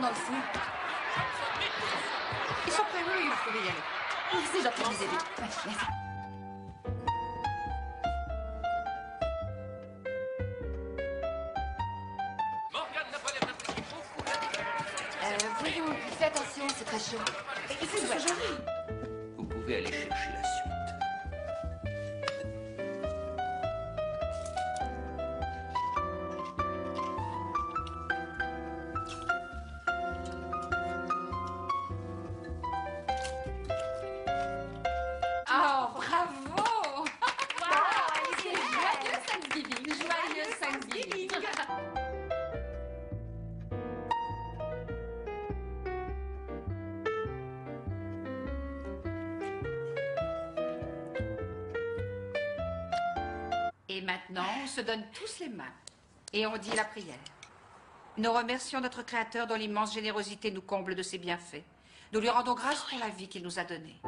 dans le four. Ils sont vous pouvez y aller. Nous aider. Ouais, merci. Se donne tous les mains et on dit la prière. Nous remercions notre Créateur dont l'immense générosité nous comble de ses bienfaits. Nous lui rendons grâce pour la vie qu'il nous a donnée.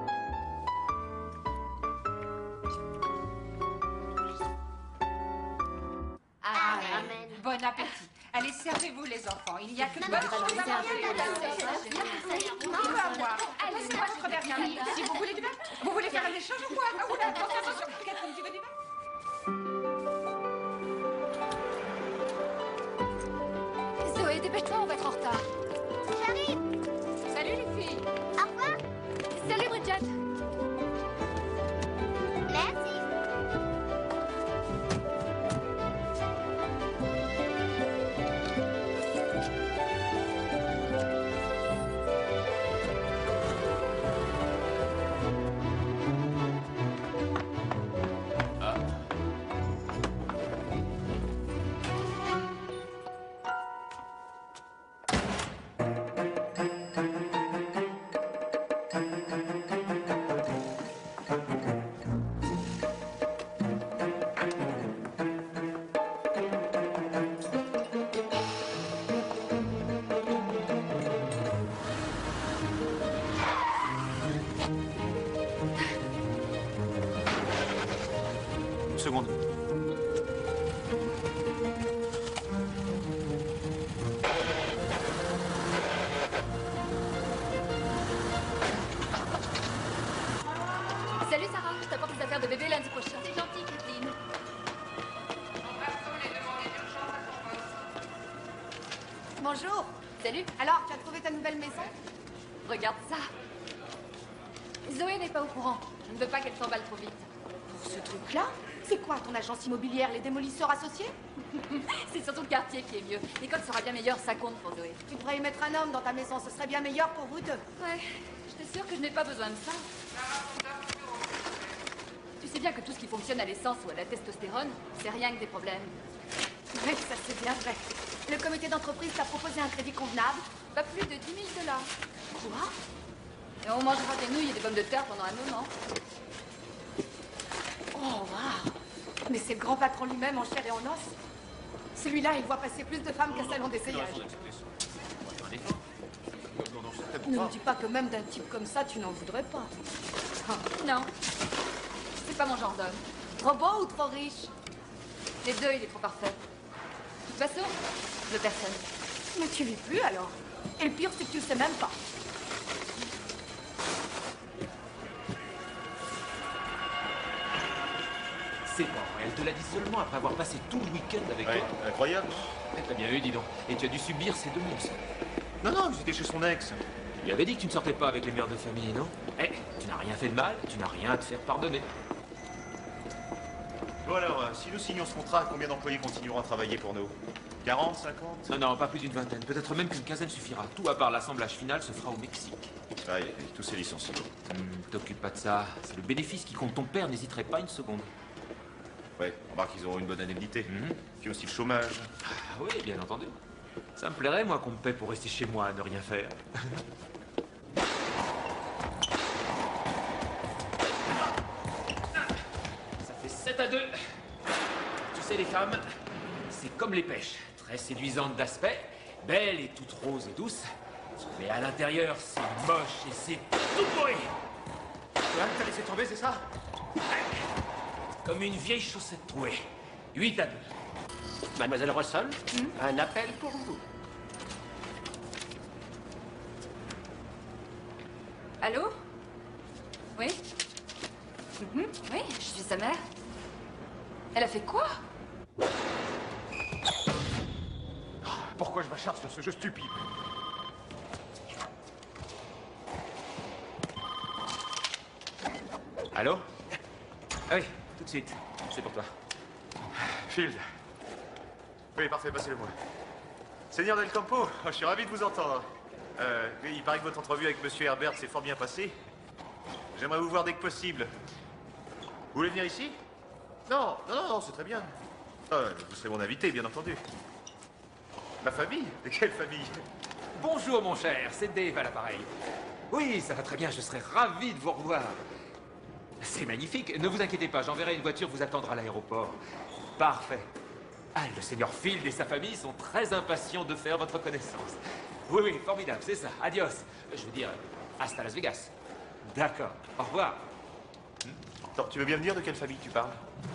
Salut, quoi ton agence immobilière, les démolisseurs associés C'est surtout le quartier qui est mieux. L'école sera bien meilleure, ça compte pour Zoé. Tu devrais y mettre un homme dans ta maison, ce serait bien meilleur pour vous deux. Ouais, je t'assure que je n'ai pas besoin de ça. Tu sais bien que tout ce qui fonctionne à l'essence ou à la testostérone, c'est rien que des problèmes. Oui, ça c'est bien vrai. Le comité d'entreprise t'a proposé un crédit convenable Pas plus de 10 000 dollars. Quoi? Et on mangera des nouilles et des pommes de terre pendant un moment. Oh, waouh Mais c'est le grand patron lui-même en chair et en os. Celui-là, il voit passer plus de femmes qu'un salon d'essayage. Ne me dis pas que même d'un type comme ça, tu n'en voudrais pas. Non, c'est pas mon genre d'homme. Trop beau ou trop riche? Les deux, il est trop parfait. De toute façon, veux personne. Mais tu vis plus alors. Et le pire, c'est que tu le sais même pas. C'est pas vrai, elle te l'a dit seulement après avoir passé tout le week-end avec Ouais, toi. incroyable. Elle t'a bien eu, dis donc. Et tu as dû subir ces deux monstres. Non, non, j'étais chez son ex. Tu lui avais dit que tu ne sortais pas avec les mères de famille, non? Eh, tu n'as rien fait de mal, tu n'as rien à te faire pardonner. Bon alors, euh, si nous signons ce contrat, combien d'employés continueront à travailler pour nous? 40, 50 Non, non, pas plus d'une vingtaine. Peut-être même qu'une quinzaine suffira. Tout à part l'assemblage final se fera au Mexique. Ouais, avec tous ces licenciés. Hum, T'occupe pas de ça. C'est le bénéfice qui compte. Ton père n'hésiterait pas une seconde. Ouais, remarque qu'ils auront une bonne indemnité. Mhm. Puis aussi le chômage. Ah oui, bien entendu. Ça me plairait, moi, qu'on me paie pour rester chez moi à ne rien faire. Ça fait 7 à 2. Tu sais, les femmes, c'est comme les pêches. Très séduisantes d'aspect, belles et toutes roses et douces. Mais à l'intérieur, c'est moche et c'est tout pourri. Hein, t'as laissé tomber, c'est ça? Comme une vieille chaussette trouée. 8 à 2. Mademoiselle Russell, un appel pour vous. Allô? Oui? Mhm, Oui, je suis sa mère. Elle a fait quoi? Pourquoi je m'acharne sur ce jeu stupide? Allô? Ah oui, tout de suite. C'est pour toi. Field. Oui, parfait, passez-le-moi. Seigneur Del Campo, oh, je suis ravi de vous entendre. Euh, il paraît que votre entrevue avec Monsieur Herbert s'est fort bien passée. J'aimerais vous voir dès que possible. Vous voulez venir ici? Non, non, non, non, c'est très bien. Ah, vous serez mon invité, bien entendu. Ma famille? De quelle famille? Bonjour mon cher, c'est Dave à l'appareil. Oui, ça va très bien, je serais ravi de vous revoir. C'est magnifique, ne vous inquiétez pas, j'enverrai une voiture vous attendre à l'aéroport. Parfait. Ah, le seigneur Field et sa famille sont très impatients de faire votre connaissance. Oui, oui, formidable, c'est ça. Adios. Je veux dire, hasta Las Vegas. D'accord, au revoir. Attends, tu veux bien me dire de quelle famille tu parles?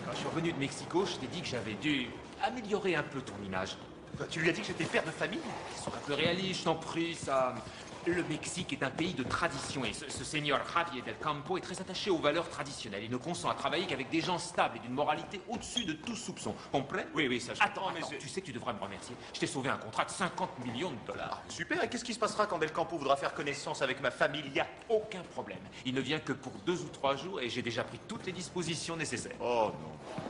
Quand je suis revenu de Mexico, je t'ai dit que j'avais dû améliorer un peu ton image. Bah, Tu lui as dit que j'étais père de famille? Sois un peu réaliste, je t'en prie, ça. Le Mexique est un pays de tradition et ce, ce seigneur Javier del Campo est très attaché aux valeurs traditionnelles. Il ne consent à travailler qu'avec des gens stables et d'une moralité au-dessus de tout soupçon. Complet Oui, oui, ça je Attends, mais tu sais que tu devrais me remercier. Je t'ai sauvé un contrat de 50 millions de dollars. Super, et qu'est-ce qui se passera quand Del Campo voudra faire connaissance avec ma familia Aucun problème. Il ne vient que pour deux ou trois jours et j'ai déjà pris toutes les dispositions nécessaires. Oh non.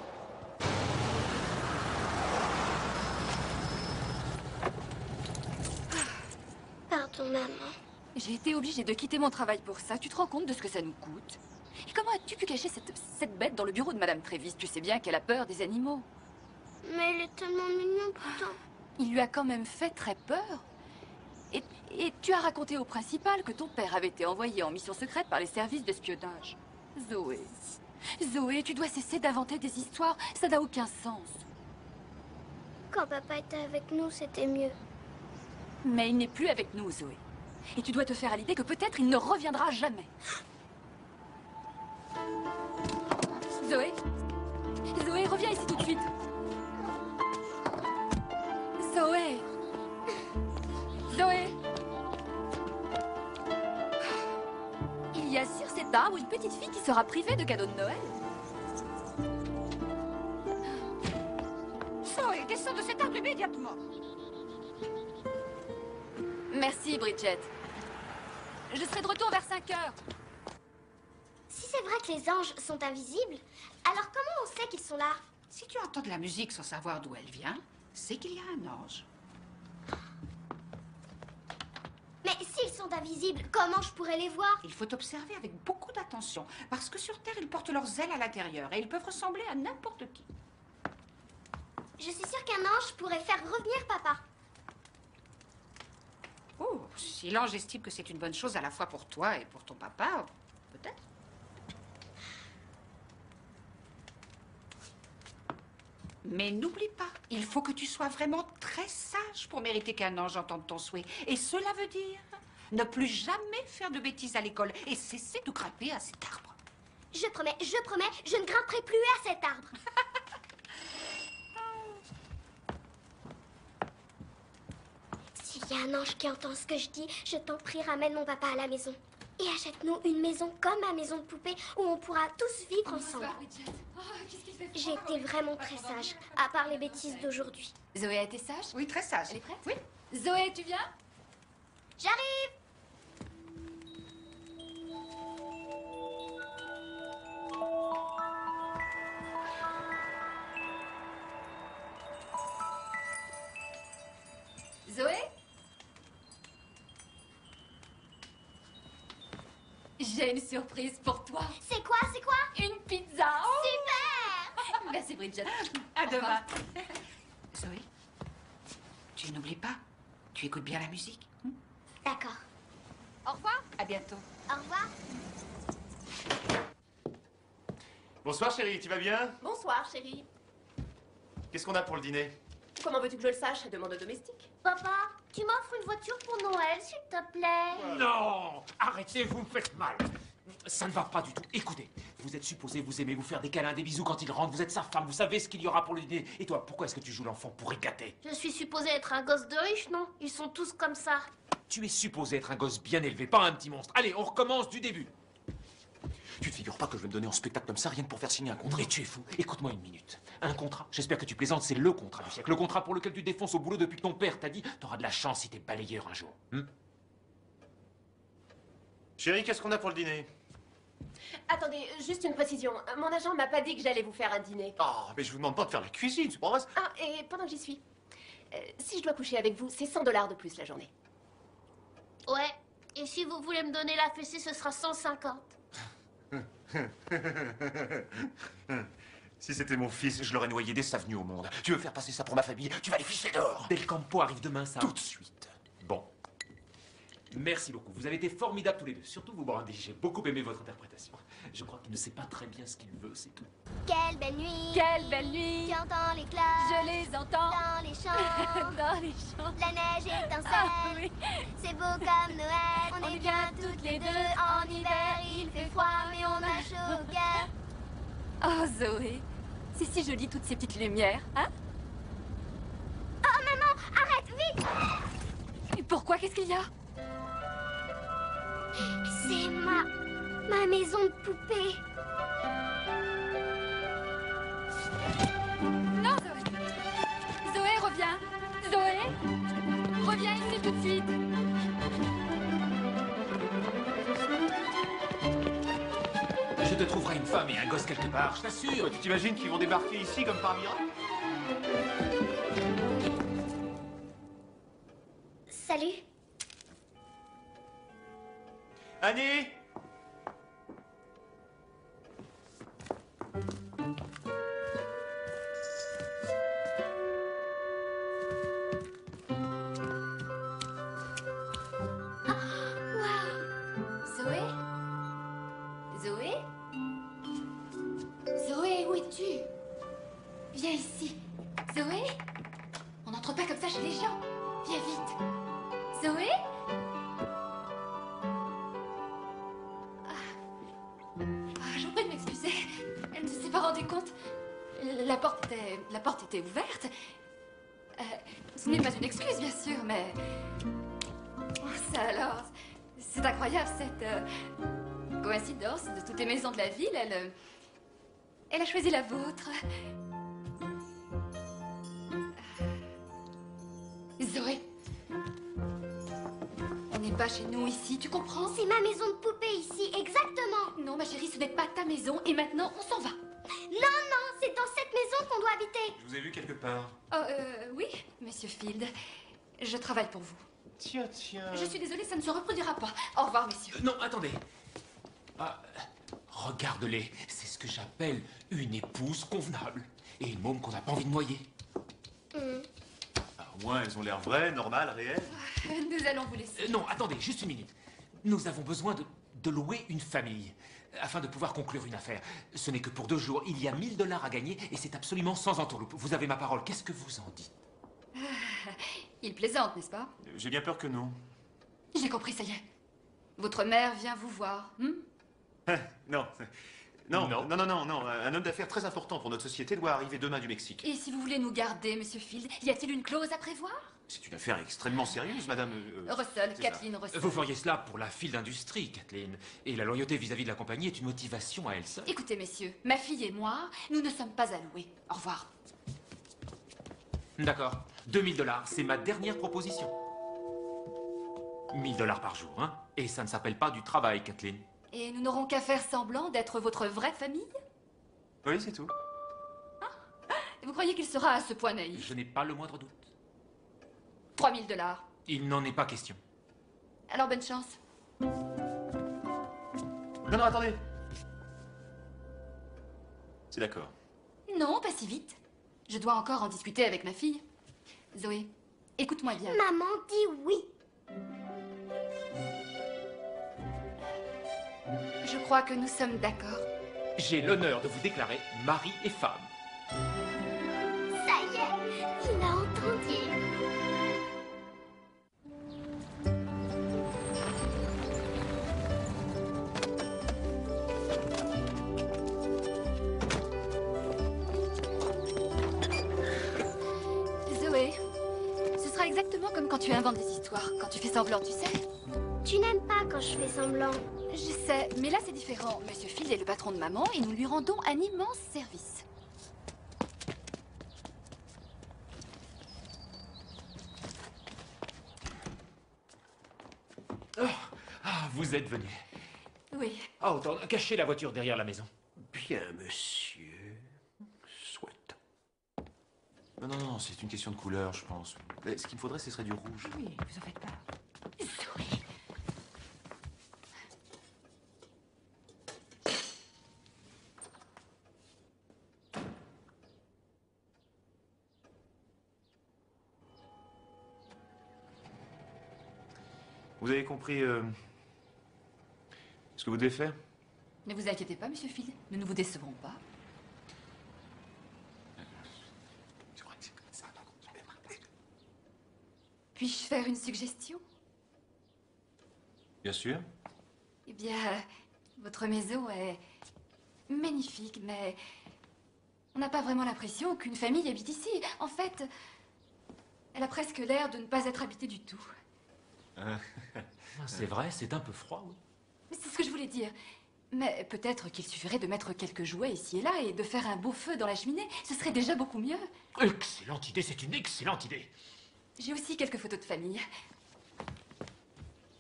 Maman. J'ai été obligée de quitter mon travail pour ça. Tu te rends compte de ce que ça nous coûte? Et comment as-tu pu cacher cette, cette bête dans le bureau de Madame Trévis? Tu sais bien qu'elle a peur des animaux. Mais il est tellement mignon, pourtant. Il lui a quand même fait très peur. Et, et tu as raconté au principal que ton père avait été envoyé en mission secrète par les services d'espionnage. Zoé. Zoé, tu dois cesser d'inventer des histoires. Ça n'a aucun sens. Quand papa était avec nous, c'était mieux. Mais il n'est plus avec nous, Zoé. Et tu dois te faire à l'idée que peut-être il ne reviendra jamais. Zoé? Zoé, reviens ici tout de suite. Zoé? Zoé? Il y a sur cet arbre une petite fille qui sera privée de cadeaux de Noël. Zoé, descends de cet arbre immédiatement. Merci, Bridget. Je serai de retour vers 5 heures. Si c'est vrai que les anges sont invisibles, alors comment on sait qu'ils sont là? Si tu entends de la musique sans savoir d'où elle vient, c'est qu'il y a un ange. Mais s'ils sont invisibles, comment je pourrais les voir? Il faut observer avec beaucoup d'attention, parce que sur Terre, ils portent leurs ailes à l'intérieur et ils peuvent ressembler à n'importe qui. Je suis sûre qu'un ange pourrait faire revenir papa. Oh, si l'ange estime que c'est une bonne chose à la fois pour toi et pour ton papa, peut-être. Mais n'oublie pas, il faut que tu sois vraiment très sage pour mériter qu'un ange entende ton souhait. Et cela veut dire ne plus jamais faire de bêtises à l'école et cesser de grimper à cet arbre. Je promets, je promets, je ne grimperai plus à cet arbre. S'il y a un ange qui entend ce que je dis, je t'en prie, ramène mon papa à la maison. Et achète-nous une maison comme ma maison de poupée où on pourra tous vivre ensemble. J'ai été vraiment très sage, à part les bêtises d'aujourd'hui. Zoé a été sage Oui, très sage. Elle est prête Oui. Zoé, tu viens J'arrive J'ai une surprise pour toi. C'est quoi, c'est quoi? Une pizza. Super Merci Bridget. À Au demain. Zoé, tu n'oublies pas, tu écoutes bien la musique. hein D'accord. Au revoir. À bientôt. Au revoir. Bonsoir chérie, tu vas bien? Bonsoir, chérie. Qu'est-ce qu'on a pour le dîner? Comment veux-tu que je le sache? Demande au domestique. Tu m'offres une voiture pour Noël, s'il te plaît Non Arrêtez, vous me faites mal. Ça ne va pas du tout. Écoutez, vous êtes supposé vous aimer, vous faire des câlins, des bisous quand il rentre. Vous êtes sa femme, vous savez ce qu'il y aura pour le dîner. Et toi, pourquoi est-ce que tu joues l'enfant pour y gâter Je suis supposée être un gosse de riche, non? Ils sont tous comme ça. Tu es supposé être un gosse bien élevé, pas un petit monstre. Allez, on recommence du début. Tu te figures pas que je vais me donner en spectacle comme ça, rien que pour faire signer un contrat Mais tu es fou. Écoute-moi une minute. Un contrat J'espère que tu plaisantes, c'est le contrat du siècle. Le contrat pour lequel tu défonces au boulot depuis que ton père t'a dit t'auras de la chance si t'es balayeur un jour. Hmm Chérie, qu'est-ce qu'on a pour le dîner? Attendez, juste une précision. Mon agent m'a pas dit que j'allais vous faire un dîner. Ah, mais je vous demande pas de faire la cuisine, c'est pas vrai. Ah, et pendant que j'y suis, euh, si je dois coucher avec vous, c'est 100 dollars de plus la journée. Ouais. Et si vous voulez me donner la fessée, ce sera 150. Si c'était mon fils, je l'aurais noyé dès sa venue au monde. Tu veux faire passer ça pour ma famille? Tu vas les ficher dehors Del Campo arrive demain, ça. Tout de suite. Bon. Merci beaucoup. Vous avez été formidables tous les deux. Surtout vous, Brandy. J'ai beaucoup aimé votre interprétation. Je crois qu'il ne sait pas très bien ce qu'il veut, c'est tout. Quelle belle nuit. Quelle belle nuit Tu entends les classes Je les entends dans les champs. dans les champs. La neige étincelle. Ah oui C'est beau comme Noël. On, est bien toutes les deux. En hiver, il fait froid, mais on a chaud au cœur. Oh, Zoé, c'est si joli toutes ces petites lumières, hein? Oh, maman, arrête, vite Et pourquoi Qu'est-ce qu'il y a? C'est ma... ma maison de poupée. Non, Zoé Zoé, reviens Zoé Reviens ici tout de suite Je te trouverai une femme et un gosse quelque part, je t'assure. Tu t'imagines qu'ils vont débarquer ici comme par miracle? Salut. Annie? Choisi la vôtre. Zoé, on n'est pas chez nous ici, tu comprends? C'est ma maison de poupée ici, exactement. Non, ma chérie, ce n'est pas ta maison et maintenant on s'en va. Non, non, c'est dans cette maison qu'on doit habiter. Je vous ai vu quelque part. Oh, euh, oui, monsieur Field, je travaille pour vous. Tiens, tiens. Je suis désolée, ça ne se reproduira pas. Au revoir, messieurs. Euh, non, attendez. Ah, Regarde-les. C'est ce que j'appelle une épouse convenable. Et une môme qu'on n'a pas envie de noyer. Ah, au moins, elles ont l'air vraies, normales, réelles. Nous allons vous laisser. Euh, non, attendez, juste une minute. Nous avons besoin de, de louer une famille afin de pouvoir conclure une affaire. Ce n'est que pour deux jours. Il y a 1000 dollars à gagner et c'est absolument sans entourloupe. Vous avez ma parole. Qu'est-ce que vous en dites? Il plaisante, n'est-ce pas? J'ai bien peur que non. J'ai compris, ça y est. Votre mère vient vous voir. hmm? Non. Non, Non. non, non, non. Un homme d'affaires très important pour notre société doit arriver demain du Mexique. Et si vous voulez nous garder, monsieur Field, y a-t-il une clause à prévoir? C'est une affaire extrêmement sérieuse, madame. euh, Russell, c'est Kathleen Russell. Vous feriez cela pour la file d'industrie, Kathleen. Et la loyauté vis-à-vis de la compagnie est une motivation à elle seule. Écoutez, messieurs, ma fille et moi, nous ne sommes pas alloués. Au revoir. D'accord. 2000 dollars, c'est ma dernière proposition. 1000 dollars par jour, hein Et ça ne s'appelle pas du travail, Kathleen. Et nous n'aurons qu'à faire semblant d'être votre vraie famille Oui, c'est tout. Vous croyez qu'il sera à ce point naïf Je n'ai pas le moindre doute. 3000 dollars. Il n'en est pas question. Alors bonne chance. Non, non, attendez. C'est d'accord. Non, pas si vite. Je dois encore en discuter avec ma fille. Zoé, écoute-moi bien. Maman dit oui. Je crois que nous sommes d'accord. J'ai l'honneur de vous déclarer mari et femme. Là c'est différent. Monsieur Field est le patron de maman et nous lui rendons un immense service. Ah, vous êtes venu. Oui. Ah, autant cachez la voiture derrière la maison. Bien, monsieur. Soit. Non, non, non, c'est une question de couleur, je pense. Mais ce qu'il me faudrait, ce serait du rouge. Oui, vous en faites pas. Vous avez compris euh, ce que vous devez faire? Ne vous inquiétez pas, Monsieur Field, nous ne vous décevrons pas. Puis-je faire une suggestion? Bien sûr. Eh bien, votre maison est magnifique, mais on n'a pas vraiment l'impression qu'une famille habite ici. En fait, elle a presque l'air de ne pas être habitée du tout. Ah, C'est vrai, c'est un peu froid, oui. Mais C'est ce que je voulais dire. Mais peut-être qu'il suffirait de mettre quelques jouets ici et là et de faire un beau feu dans la cheminée. Ce serait déjà beaucoup mieux. Excellente idée, c'est une excellente idée. J'ai aussi quelques photos de famille.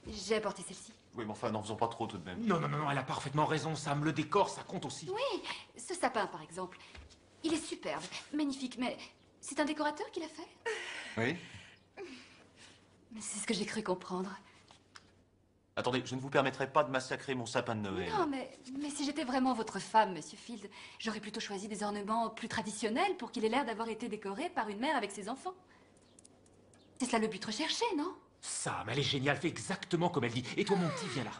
J'ai apporté celle-ci. Oui, mais enfin, n'en faisons pas trop tout de même. Non, non, non, non, elle a parfaitement raison, Sam. Le décor, ça compte aussi. Oui, ce sapin par exemple. Il est superbe, magnifique, mais c'est un décorateur qui l'a fait? Oui Mais C'est ce que j'ai cru comprendre. Attendez, je ne vous permettrai pas de massacrer mon sapin de Noël. Non, mais, mais si j'étais vraiment votre femme, Monsieur Field, j'aurais plutôt choisi des ornements plus traditionnels pour qu'il ait l'air d'avoir été décoré par une mère avec ses enfants. C'est cela le but recherché, non? Sam, elle est géniale, fait exactement comme elle dit. Et toi, mon petit, viens là.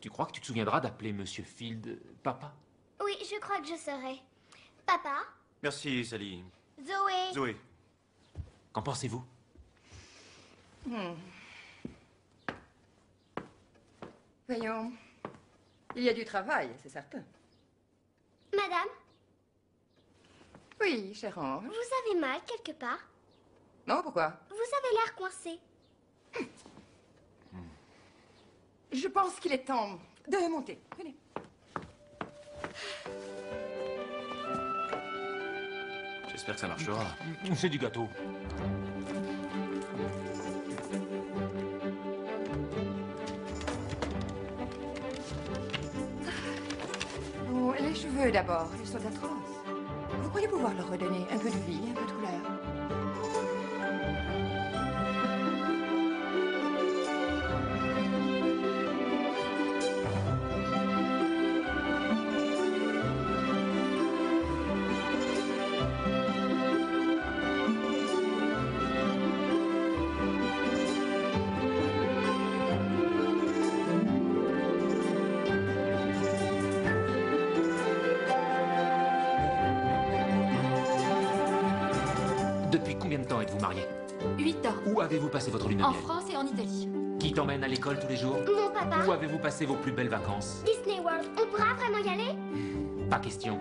Tu crois que tu te souviendras d'appeler Monsieur Field papa? Oui, je crois que je saurai. Papa? Merci, Sally. Zoé Zoé. Qu'en pensez-vous? Voyons. Il y a du travail, c'est certain. Madame, Oui, cher Ange. vous avez mal quelque part? Non, pourquoi? Vous avez l'air coincé. Je pense qu'il est temps de monter. Venez. J'espère que ça marchera. C'est du gâteau. D'abord, ils sont atroces. Vous pourriez pouvoir leur redonner un peu de vie, un peu de couleur? Passé votre lune de En miel France et en Italie. Qui t'emmène à l'école tous les jours Mon papa Où avez-vous passé vos plus belles vacances Disney World, on pourra vraiment y aller? Pas question.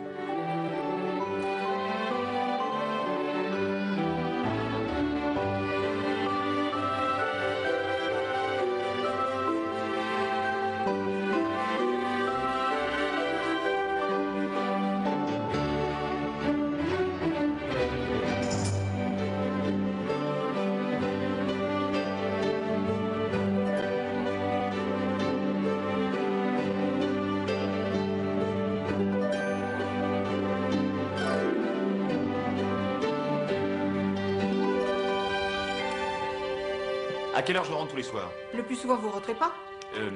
À quelle heure je rentre tous les soirs? Le plus souvent, vous rentrez pas? Euh.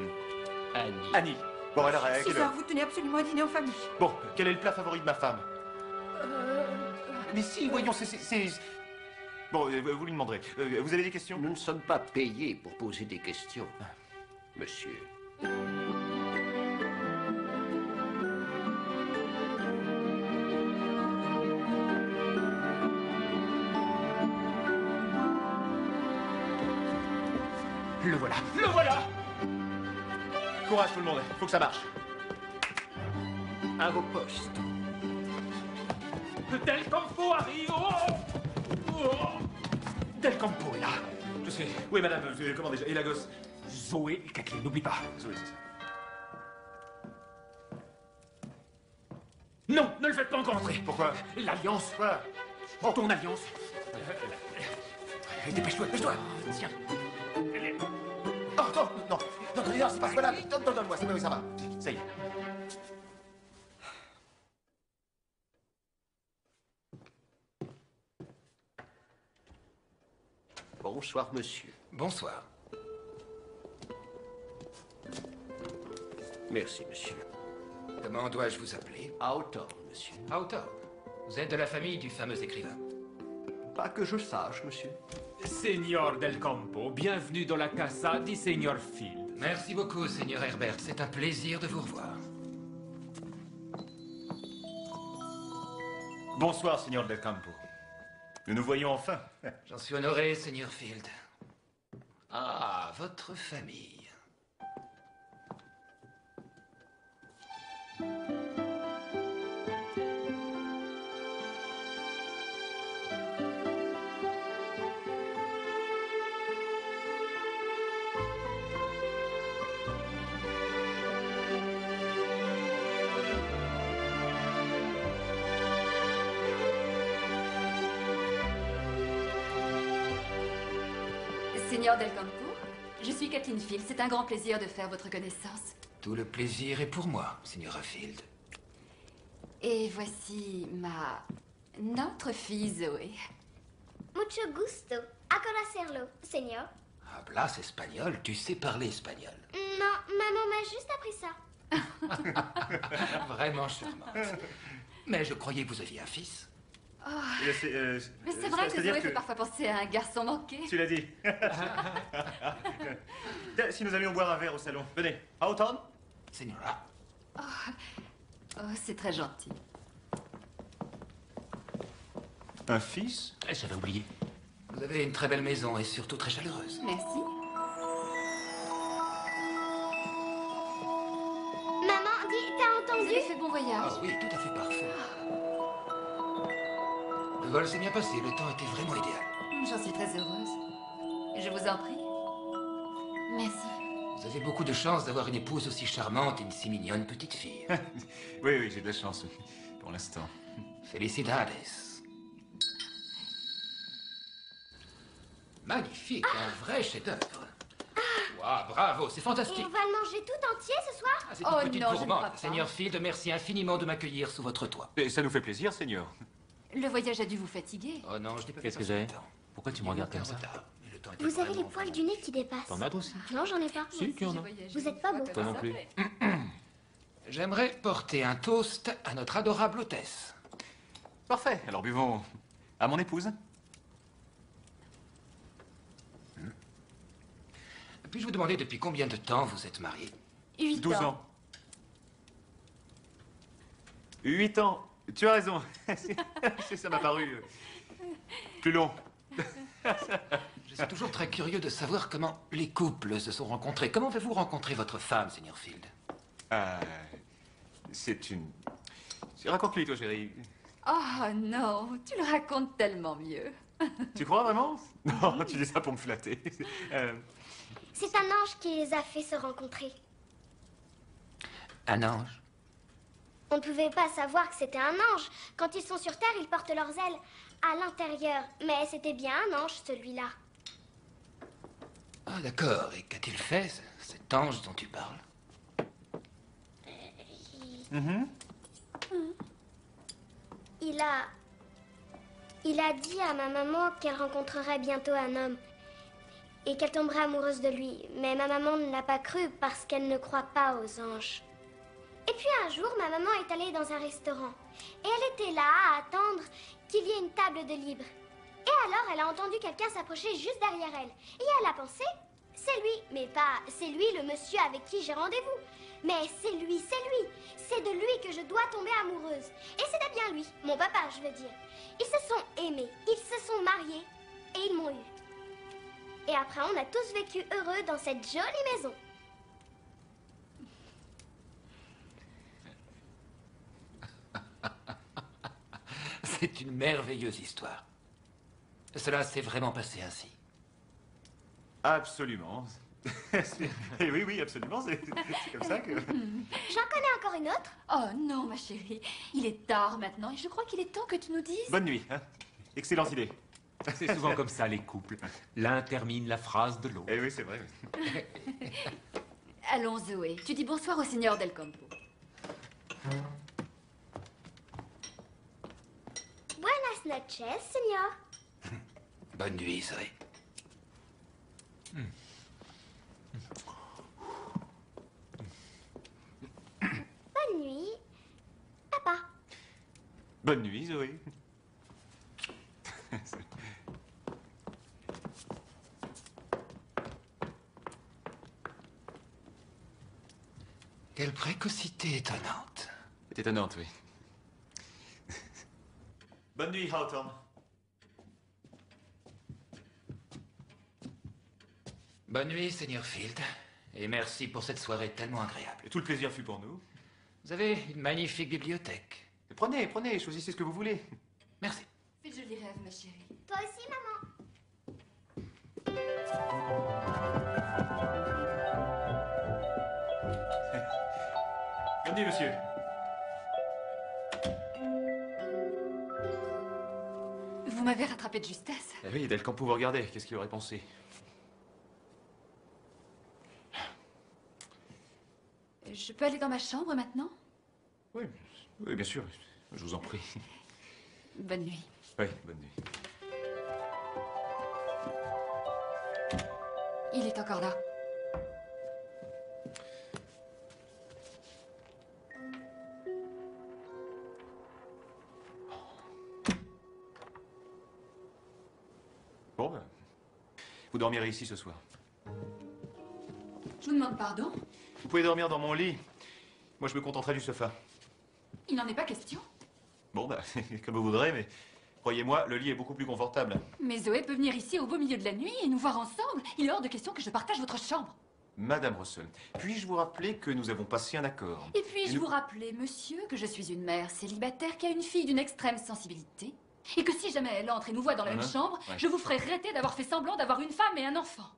Annie. Annie. Bon, alors, à Six quelle heures, heure vous tenez absolument à dîner en famille. Bon, quel est le plat favori de ma femme? Mais si, voyons, c'est- Bon, euh, vous lui demanderez. Euh, vous avez des questions? Nous ne sommes pas payés pour poser des questions. Monsieur. Courage tout le monde, faut que ça marche. À vos postes. Del Campo arrive oh Oh Del Campo est là. Je sais. Oui, madame, euh, comment déjà Et la gosse Zoé et Kathleen, n'oublie pas. Zoé, c'est ça. Non, ne le faites pas encore entrer. Pourquoi? L'alliance. Quoi? Ton alliance. Euh, Dépêche-toi, dépêche-toi. Tiens. Oh, non, non, c'est pas donne-moi, c'est oui, ça va. Ça y est. Bonsoir, monsieur. Bonsoir. Merci, monsieur. Comment dois-je vous appeler? Hawthorne, monsieur. Hawthorne. Vous êtes de la famille du fameux écrivain. Pas que je sache, monsieur. Seigneur Del Campo, bienvenue dans la casa di Seigneur Field. Merci beaucoup, Seigneur Herbert. C'est un plaisir de vous revoir. Bonsoir, Seigneur Del Campo. Nous nous voyons enfin. J'en suis honoré, Seigneur Field. Ah, votre famille. Seigneur Del Campo, je suis Kathleen Field. C'est un grand plaisir de faire votre connaissance. Tout le plaisir est pour moi, Seigneur Field. Et voici ma... notre fille Zoé. Mucho gusto. A conocerlo, señor. Hablas espagnol, tu sais parler espagnol. Non, maman m'a juste appris ça. Vraiment charmante. Mais je croyais que vous aviez un fils. Euh, c'est, euh, Mais c'est euh, vrai que Zoé fait parfois penser à un garçon manqué. Tu l'as dit. Si nous allions boire un verre au salon. Venez. Hawthorne Señora, Oh, c'est très gentil. Un fils? Eh, J'avais oublié. vous avez une très belle maison et surtout très chaleureuse. Merci. Maman, dis, t'as Vous entendu avez fait bon voyage. Ah oui, tout à fait parfait. Le vol s'est bien passé, le temps était vraiment idéal. J'en suis très heureuse. Je vous en prie. Merci. Vous avez beaucoup de chance d'avoir une épouse aussi charmante et une si mignonne petite fille. Oui, oui, j'ai de la chance. Pour l'instant. Felicidades. Magnifique, un vrai chef-d'œuvre. Waouh, bravo, c'est Et fantastique. on va le manger tout entier ce soir? Ah, c'est Oh une petite non, je ne crois pas. Seigneur Field, merci infiniment de m'accueillir sous votre toit. Et ça nous fait plaisir, Seigneur. Le voyage a dû vous fatiguer. Oh non, je n'ai pas Qu'est-ce que j'ai. Pourquoi tu me regardes comme ça Vous avez les poils du nez qui dépassent. T'en as aussi Non, j'en ai pas. Si, tu en as. Vous êtes pas beau. Toi non plus. J'aimerais porter un toast à notre adorable hôtesse. Parfait. Alors buvons à mon épouse. Puis-je vous demander depuis combien de temps vous êtes mariés 8 12 ans. 8 ans. Tu as raison. C'est- ça m'a paru euh, plus long. Je suis toujours très curieux de savoir comment les couples se sont rencontrés. Comment avez-vous rencontré votre femme, Seigneur Field? Ah, c'est une... Raconte-lui, toi, chérie. Oh non, tu le racontes tellement mieux. Tu crois vraiment? Non, tu dis ça pour me flatter. Euh, C'est un ange qui les a fait se rencontrer. Un ange? On ne pouvait pas savoir que c'était un ange. Quand ils sont sur Terre, ils portent leurs ailes à l'intérieur. Mais c'était bien un ange, celui-là. Ah, d'accord. Et qu'a-t-il fait, ce- cet ange dont tu parles? Il a... Il a dit à ma maman qu'elle rencontrerait bientôt un homme et qu'elle tomberait amoureuse de lui. Mais ma maman ne l'a pas cru parce qu'elle ne croit pas aux anges. Et puis un jour, ma maman est allée dans un restaurant et elle était là à attendre qu'il y ait une table de libre. Et alors, elle a entendu quelqu'un s'approcher juste derrière elle. Et elle a pensé, c'est lui, mais pas c'est lui le monsieur avec qui j'ai rendez-vous. Mais c'est lui, c'est lui. C'est de lui que je dois tomber amoureuse. Et c'était bien lui, mon papa, je veux dire. Ils se sont aimés, ils se sont mariés et ils m'ont eu. Et après, on a tous vécu heureux dans cette jolie maison. C'est une merveilleuse histoire. Cela s'est vraiment passé ainsi. Absolument. Et oui, oui, absolument. C'est c'est comme ça que. J'en connais encore une autre. Oh non, ma chérie. Il est tard maintenant et je crois qu'il est temps que tu nous dises. Bonne nuit. Hein Excellente idée. C'est souvent comme ça, les couples. L'un termine la phrase de l'autre. Eh oui, c'est vrai. Allons, Zoé. Tu dis bonsoir au seigneur Del Campo. Noches, señor. Bonne nuit, Zoé. Bonne nuit, papa. Bonne nuit, Zoé. Quelle précocité étonnante. Étonnante, oui. Bonne nuit, Hawthorne. Bonne nuit, Seigneur Field. Et merci pour cette soirée tellement agréable. Et tout le plaisir fut pour nous. Vous avez une magnifique bibliothèque. Prenez, prenez, choisissez ce que vous voulez. Merci. Fais de jolis rêves, ma chérie. Toi aussi, maman. Bonne nuit, monsieur. Vous m'avez rattrapé de justesse. Eh oui, Del Campo vous regardez. Qu'est-ce qu'il aurait pensé? Je peux aller dans ma chambre maintenant? Oui, oui, bien sûr. Je vous en prie. Bonne nuit. Oui, bonne nuit. Il est encore là. Vous dormirez ici ce soir. Je vous demande pardon. Vous pouvez dormir dans mon lit. Moi, je me contenterai du sofa. Il n'en est pas question. Bon, bah, comme vous voudrez, mais croyez-moi, le lit est beaucoup plus confortable. Mais Zoé peut venir ici au beau milieu de la nuit et nous voir ensemble. Il est hors de question que je partage votre chambre. Madame Russell, puis-je vous rappeler que nous avons passé un accord? Et puis-je nous- vous rappeler, monsieur, que je suis une mère célibataire qui a une fille d'une extrême sensibilité? Et que si jamais elle entre et nous voit dans la même Mhm. chambre, Ouais. je vous ferai regretter d'avoir fait semblant d'avoir une femme et un enfant.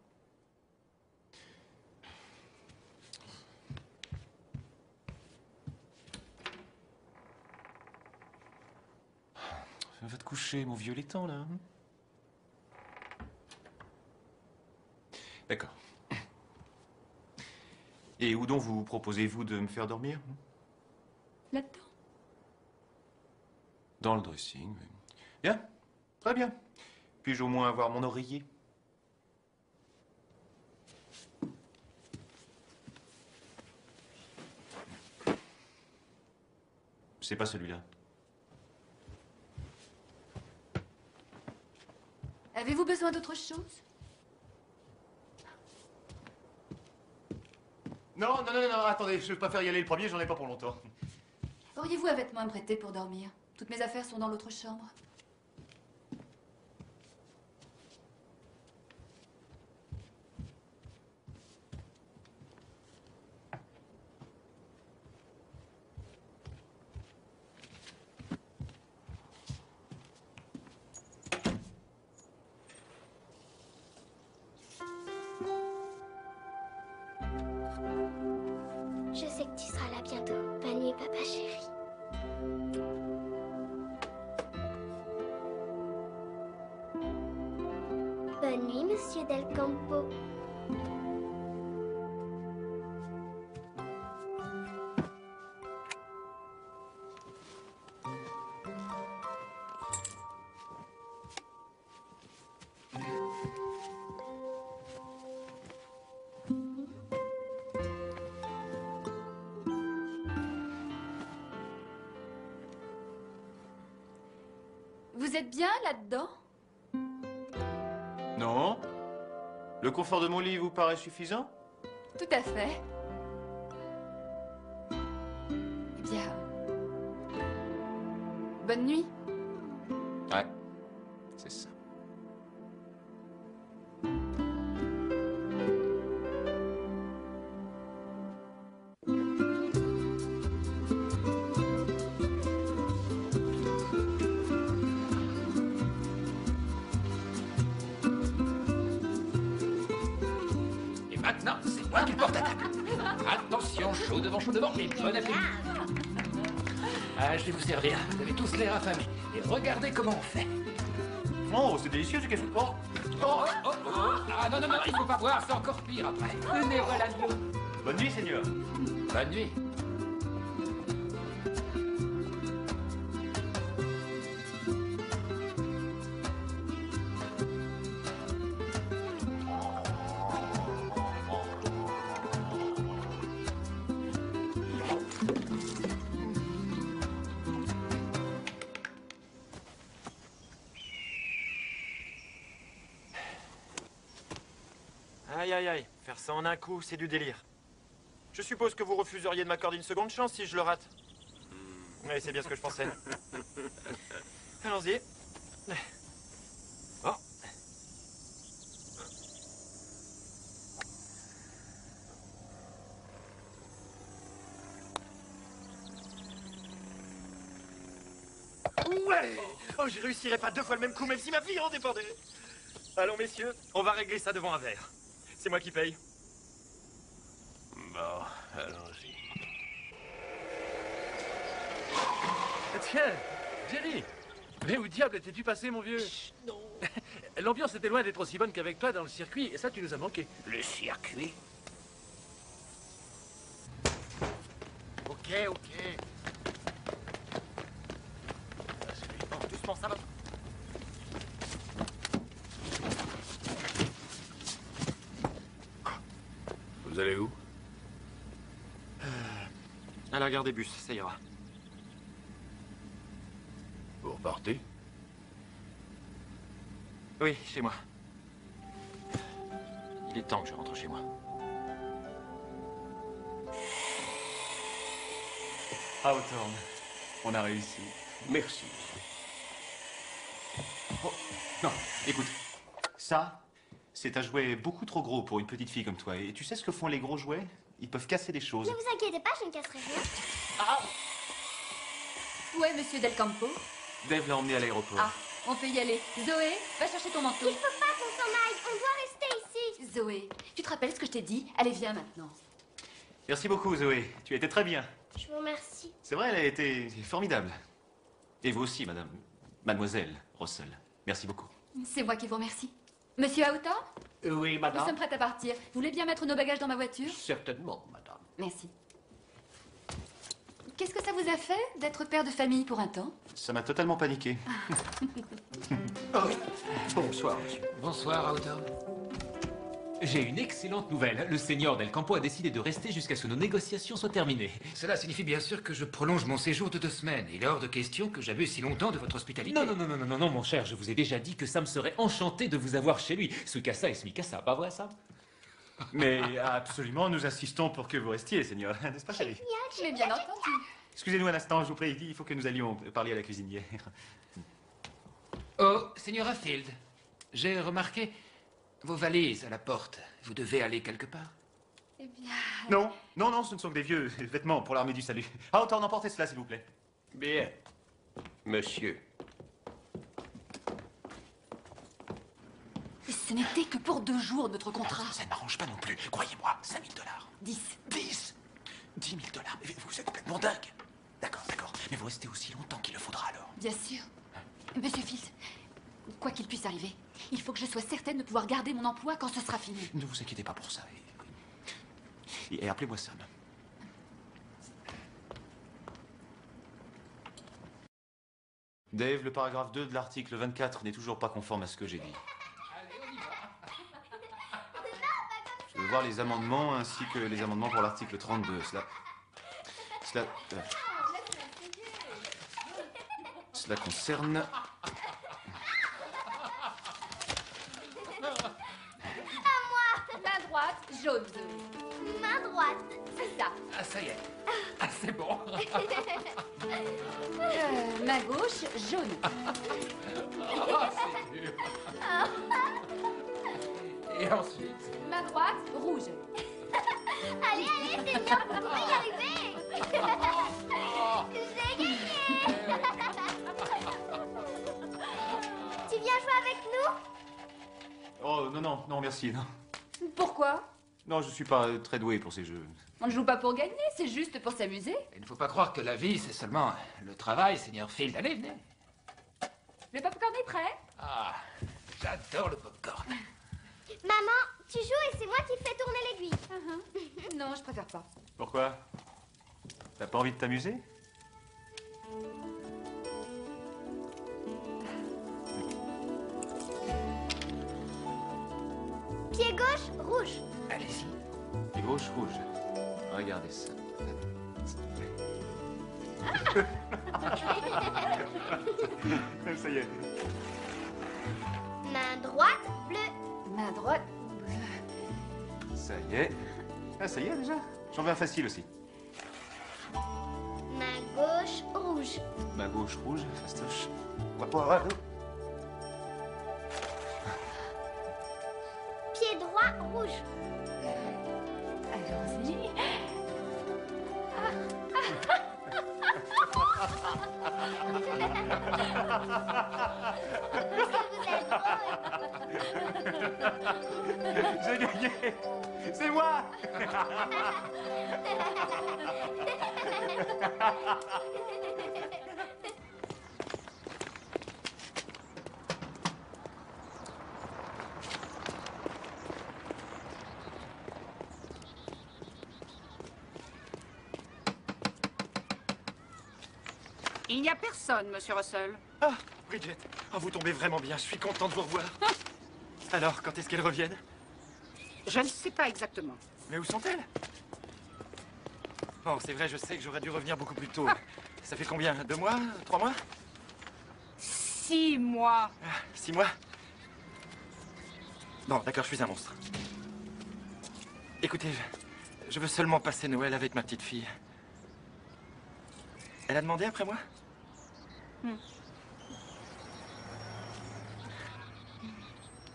Va te coucher, mon vieux laitant, là. hein D'accord. Et où donc vous proposez-vous de me faire dormir? Là-dedans. Dans le dressing. oui. Bien, très bien. Puis-je au moins avoir mon oreiller? C'est pas celui-là. Avez-vous besoin d'autre chose? Non, non, non, non, attendez, je préfère y aller le premier, j'en ai pas pour longtemps. Auriez-vous un vêtement à me prêter pour dormir? Toutes mes affaires sont dans l'autre chambre. Vous êtes bien là-dedans? Non. Le confort de mon lit vous paraît suffisant? Tout à fait. Servir. Vous avez tous l'air affamés. Et regardez comment on fait. Oh, c'est délicieux ce café. Oh, Oh, oh, oh. Ah non, non, non, il faut pas boire, c'est encore pire après. Tenez, voilà de l'eau. bonne nuit, Seigneur. Bonne nuit. En un coup, c'est du délire. Je suppose que vous refuseriez de m'accorder une seconde chance si je le rate. Oui, c'est bien ce que je pensais. Allons-y. Oh. Ouais Oh, je réussirais pas deux fois le même coup, même si ma fille en dépendait. Allons, messieurs, on va régler ça devant un verre. C'est moi qui paye. Bon, allons-y. Tiens, Jerry Mais où diable étais-tu passé, mon vieux Non L'ambiance était loin d'être aussi bonne qu'avec toi dans le circuit, et ça, tu nous as manqué. Le circuit? Ok, ok. Bon, doucement, ça va. Vous allez où À la gare des bus, ça ira. Vous repartez? Oui, chez moi. Il est temps que je rentre chez moi. Hawthorne, on a réussi. Merci. Oh, non, écoute. Ça, c'est un jouet beaucoup trop gros pour une petite fille comme toi. Et tu sais ce que font les gros jouets? Ils peuvent casser des choses. Ne vous inquiétez pas, je ne casserai rien. Où est Monsieur Del Campo Dave l'a emmené à l'aéroport. Ah, on peut y aller. Zoé, va chercher ton manteau. Il faut pas qu'on s'en aille, on doit rester ici. Zoé, tu te rappelles ce que je t'ai dit? Allez, viens maintenant. Merci beaucoup, Zoé. Tu étais très bien. Je vous remercie. C'est vrai, elle a été formidable. Et vous aussi, madame. Mademoiselle Russell. Merci beaucoup. C'est moi qui vous remercie. Monsieur Aouta Oui, Nous madame. sommes prêts à partir. Vous voulez bien mettre nos bagages dans ma voiture Certainement, madame. Merci. Qu'est-ce que ça vous a fait d'être père de famille pour un temps Ça m'a totalement paniqué. Bonsoir, monsieur. Bonsoir, Hawthorne. J'ai une excellente nouvelle. Le seigneur Del Campo a décidé de rester jusqu'à ce que nos négociations soient terminées. Cela signifie bien sûr que je prolonge mon séjour de deux semaines. Il est hors de question que j'abuse si longtemps de votre hospitalité. Non, non, non, non, non, non, non, mon cher, je vous ai déjà dit que Sam serait enchanté de vous avoir chez lui. Sukasa et Smikasa, pas vrai, Sam Mais absolument, nous insistons pour que vous restiez, Seigneur. N'est-ce pas, chérie? Mais bien entendu. Excusez-nous un instant, je vous prie. Il faut que nous allions parler à la cuisinière. Oh, Señora Field, j'ai remarqué vos valises à la porte. Vous devez aller quelque part. Eh bien. Non, non, non, ce ne sont que des vieux vêtements pour l'armée du salut. Ah, autant emporter cela, s'il vous plaît. Bien. Monsieur. Ce n'était que pour deux jours notre contrat. Ça ne m'arrange pas non plus. Croyez-moi, 5000 dollars. Dix. 10 10 000 dollars. Mais Vous êtes complètement dingue. D'accord, d'accord. Mais vous restez aussi longtemps qu'il le faudra alors. Bien sûr. Monsieur Fils, quoi qu'il puisse arriver, il faut que je sois certaine de pouvoir garder mon emploi quand ce sera fini. Ne vous inquiétez pas pour ça. Et, et appelez-moi Sam. Dave, le paragraphe 2 de l'article 24 n'est toujours pas conforme à ce que j'ai dit. Je veux voir les amendements ainsi que les amendements pour l'article 32. Cela. Cela. euh, Cela concerne. Droite, jaune. Main droite. C'est ça. Ah, ça y est. Ah, c'est bon. Euh, main gauche, jaune. Ah, c'est dur. Et ensuite? Main droite, rouge. Allez, allez, c'est bien, on va y arriver. J'ai gagné. tu viens jouer avec nous? Oh, non, non, non, merci, non. Pourquoi? Non, je suis pas très doué pour ces jeux. On ne joue pas pour gagner, c'est juste pour s'amuser. Il ne faut pas croire que la vie, c'est seulement le travail, Seigneur Field. Allez, venez. Le popcorn est prêt Ah, j'adore le popcorn. Maman, tu joues et c'est moi qui fais tourner l'aiguille. Non, je préfère pas. Pourquoi? T'as pas envie de t'amuser? Pied gauche, rouge. Allez-y. Et gauche, rouge. Regardez ça. ça y est. Main droite, bleu. Main droite. Ça y est. Ah, ça y est déjà J'en veux un facile aussi. Main gauche, rouge. Ma gauche rouge, fastoche. Rouge. Allons-y. J'ai gagné C'est moi Il n'y a personne, monsieur Russell. Ah, Bridget, oh, vous tombez vraiment bien. Je suis content de vous revoir. Alors, quand est-ce qu'elles reviennent? Je ne sais pas exactement. Mais où sont-elles? Bon, c'est vrai, je sais que j'aurais dû revenir beaucoup plus tôt. Ça fait combien? Deux mois? Trois mois? Six mois. Ah, Six mois? Bon, d'accord, je suis un monstre. Écoutez, je, je veux seulement passer Noël avec ma petite fille. Elle a demandé après moi?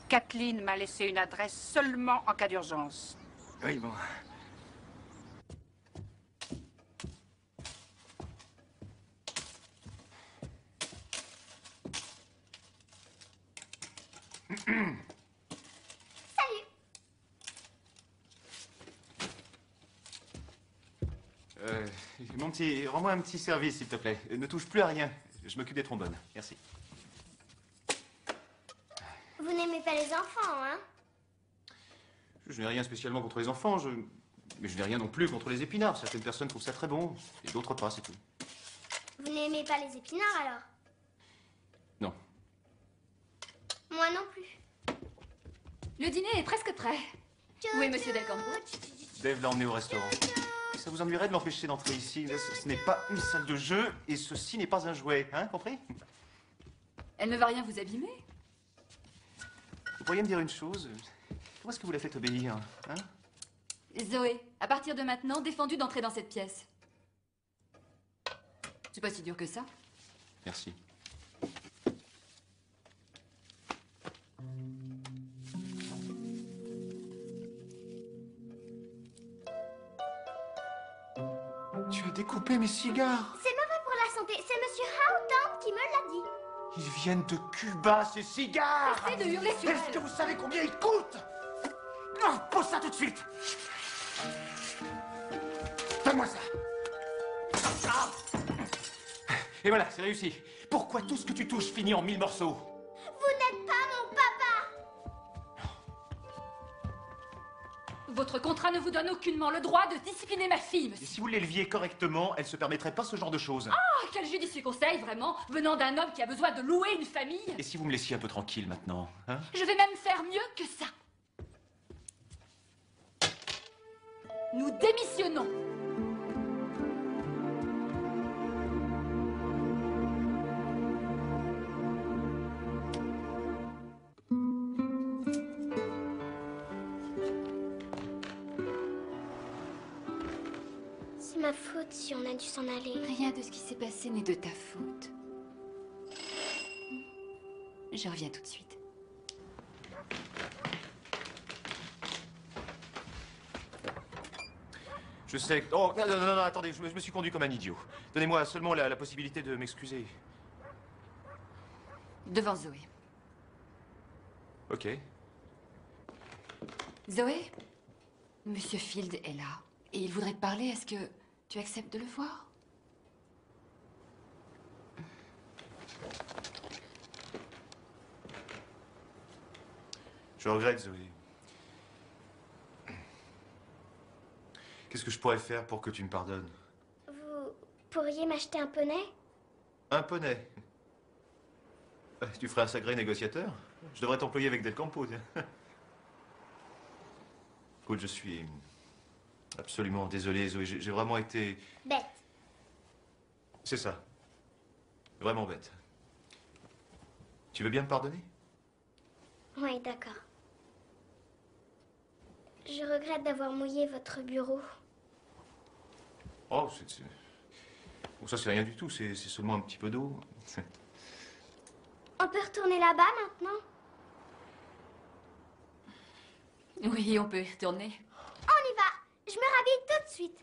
Kathleen m'a laissé une adresse seulement en cas d'urgence. Oui, bon. Salut. Euh, mon petit, rends-moi un petit service, s'il te plaît. Ne touche plus à rien. Je m'occupe des trombones. Merci. Vous n'aimez pas les enfants, hein? Je n'ai rien spécialement contre les enfants, je... mais je n'ai rien non plus contre les épinards. Certaines personnes trouvent ça très bon, et d'autres pas, c'est tout. Vous n'aimez pas les épinards alors? Non. Moi non plus. Le dîner est presque prêt. Où est Monsieur Campo Dave l'a emmené au restaurant. Ça vous ennuierait de m'empêcher d'entrer ici Ce ce n'est pas une salle de jeu, et ceci n'est pas un jouet, hein, compris? Elle ne va rien vous abîmer. Vous pourriez me dire une chose Comment est-ce que vous la faites obéir hein? Zoé, à partir de maintenant, défendu d'entrer dans cette pièce. C'est pas si dur que ça. Merci. Découpé mes cigares. C'est mauvais pour la santé. C'est Monsieur Houghton qui me l'a dit. Ils viennent de Cuba, ces cigares. Arrêtez de hurler sur Est-ce que vous savez combien ils coûtent? Non, pose ça tout de suite. Donne-moi ça. Ah. Et voilà, c'est réussi. Pourquoi tout ce que tu touches finit en mille morceaux? Votre contrat ne vous donne aucunement le droit de discipliner ma fille, Et monsieur. si vous l'éleviez correctement, elle se permettrait pas ce genre de choses. Ah, quel judicieux conseil, vraiment, venant d'un homme qui a besoin de louer une famille. Et si vous me laissiez un peu tranquille maintenant hein? Je vais même faire mieux que ça. Nous démissionnons. Ma faute si on a dû s'en aller. Rien de ce qui s'est passé n'est de ta faute. Je reviens tout de suite. Je sais. que- Oh, non, non, non, non, attendez, je me, je me suis conduit comme un idiot. Donnez-moi seulement la, la possibilité de m'excuser. Devant Zoé. Ok. Zoé Monsieur Field est là. Et il voudrait te parler. Est-ce que tu acceptes de le voir? Je regrette, Zoé. Qu'est-ce que je pourrais faire pour que tu me pardonnes? Vous pourriez m'acheter un poney? Un poney? Tu ferais un sacré négociateur. Je devrais t'employer avec Del Campo. Écoute, je suis absolument désolé, Zoé. J'ai vraiment été... Bête. C'est ça. Vraiment bête. Tu veux bien me pardonner? Oui, d'accord. Je regrette d'avoir mouillé votre bureau. Oh, c'est... c'est- Bon, ça, c'est rien du tout. C'est c'est seulement un petit peu d'eau. On peut retourner là-bas maintenant? Oui, on peut y retourner. Je me rhabille tout de suite.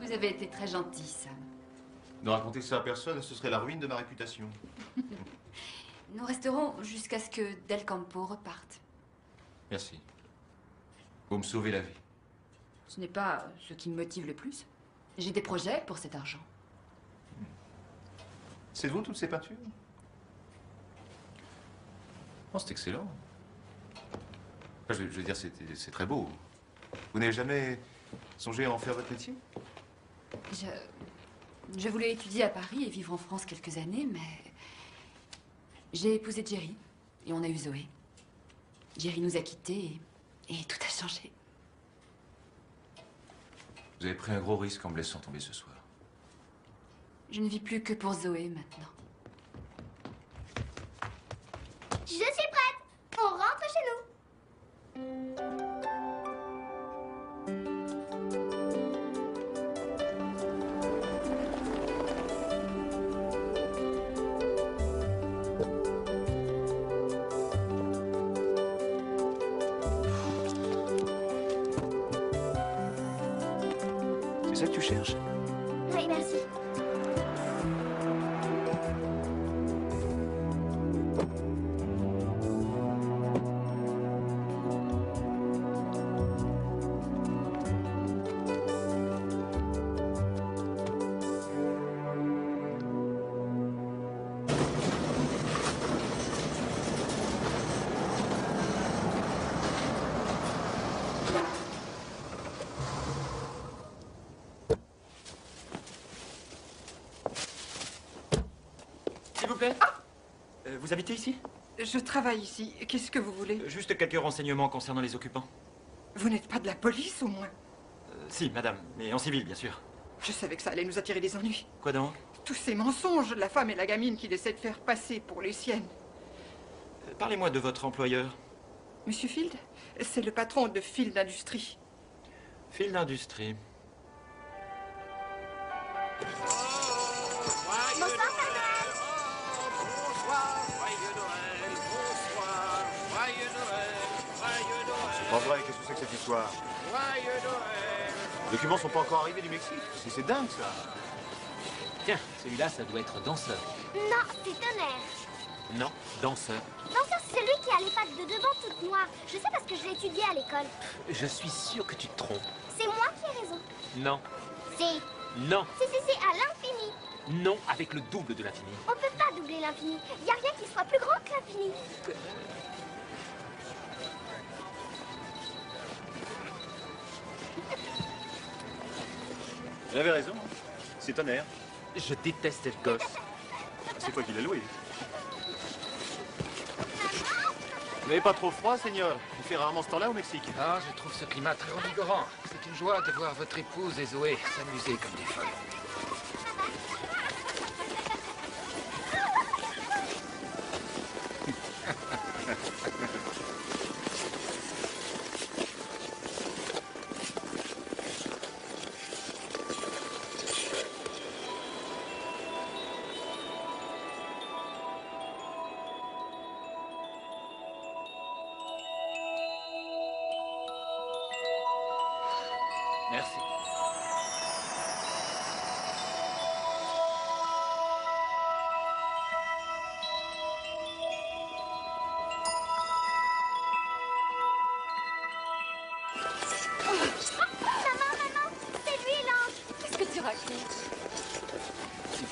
Vous avez été très gentil, Sam. Ne raconter ça à personne, ce serait la ruine de ma réputation. Nous resterons jusqu'à ce que Del Campo reparte. Merci. Vous me sauvez la vie. Ce n'est pas ce qui me motive le plus. J'ai des projets pour cet argent. C'est de vous toutes ces peintures? Oh, c'est excellent. Enfin, je, je veux dire, c'est c'est très beau. Vous n'avez jamais songé à en faire votre métier? Je... Je voulais étudier à Paris et vivre en France quelques années, mais... J'ai épousé Jerry et on a eu Zoé. Jerry nous a quittés et, et tout a changé. Vous avez pris un gros risque en me laissant tomber ce soir. Je ne vis plus que pour Zoé maintenant. Travaille ici. Qu'est-ce que vous voulez Juste quelques renseignements concernant les occupants. Vous n'êtes pas de la police, au moins Euh, si, madame, mais en civil, bien sûr. Je savais que ça allait nous attirer des ennuis. Quoi donc? Tous ces mensonges, la femme et la gamine qu'il essaie de faire passer pour les siennes. Euh, Parlez-moi de votre employeur. Monsieur Field, c'est le patron de Field Industries. Fil d'industrie. Cette histoire joyeux Noël. Les documents sont pas encore arrivés du Mexique. C'est- C'est dingue, ça. Tiens, celui-là, ça doit être danseur. Non, c'est tonnerre. Non, danseur. Danseur, c'est celui qui a les pattes de devant toutes noires. Je sais parce que je l'ai étudié à l'école. Je suis sûr que tu te trompes. C'est moi qui ai raison. Non, Si, non, si, si, si, à l'infini. non, avec le double de l'infini. On peut pas doubler l'infini. Y a rien qui soit plus grand que l'infini. J'avais raison. C'est tonnerre. Je déteste cette gosse. C'est toi qui l'as loué. Vous n'avez pas trop froid, Seigneur Il fait rarement ce temps-là au Mexique. Ah, je trouve ce climat très revigorant. C'est une joie de voir votre épouse et Zoé s'amuser comme des folles.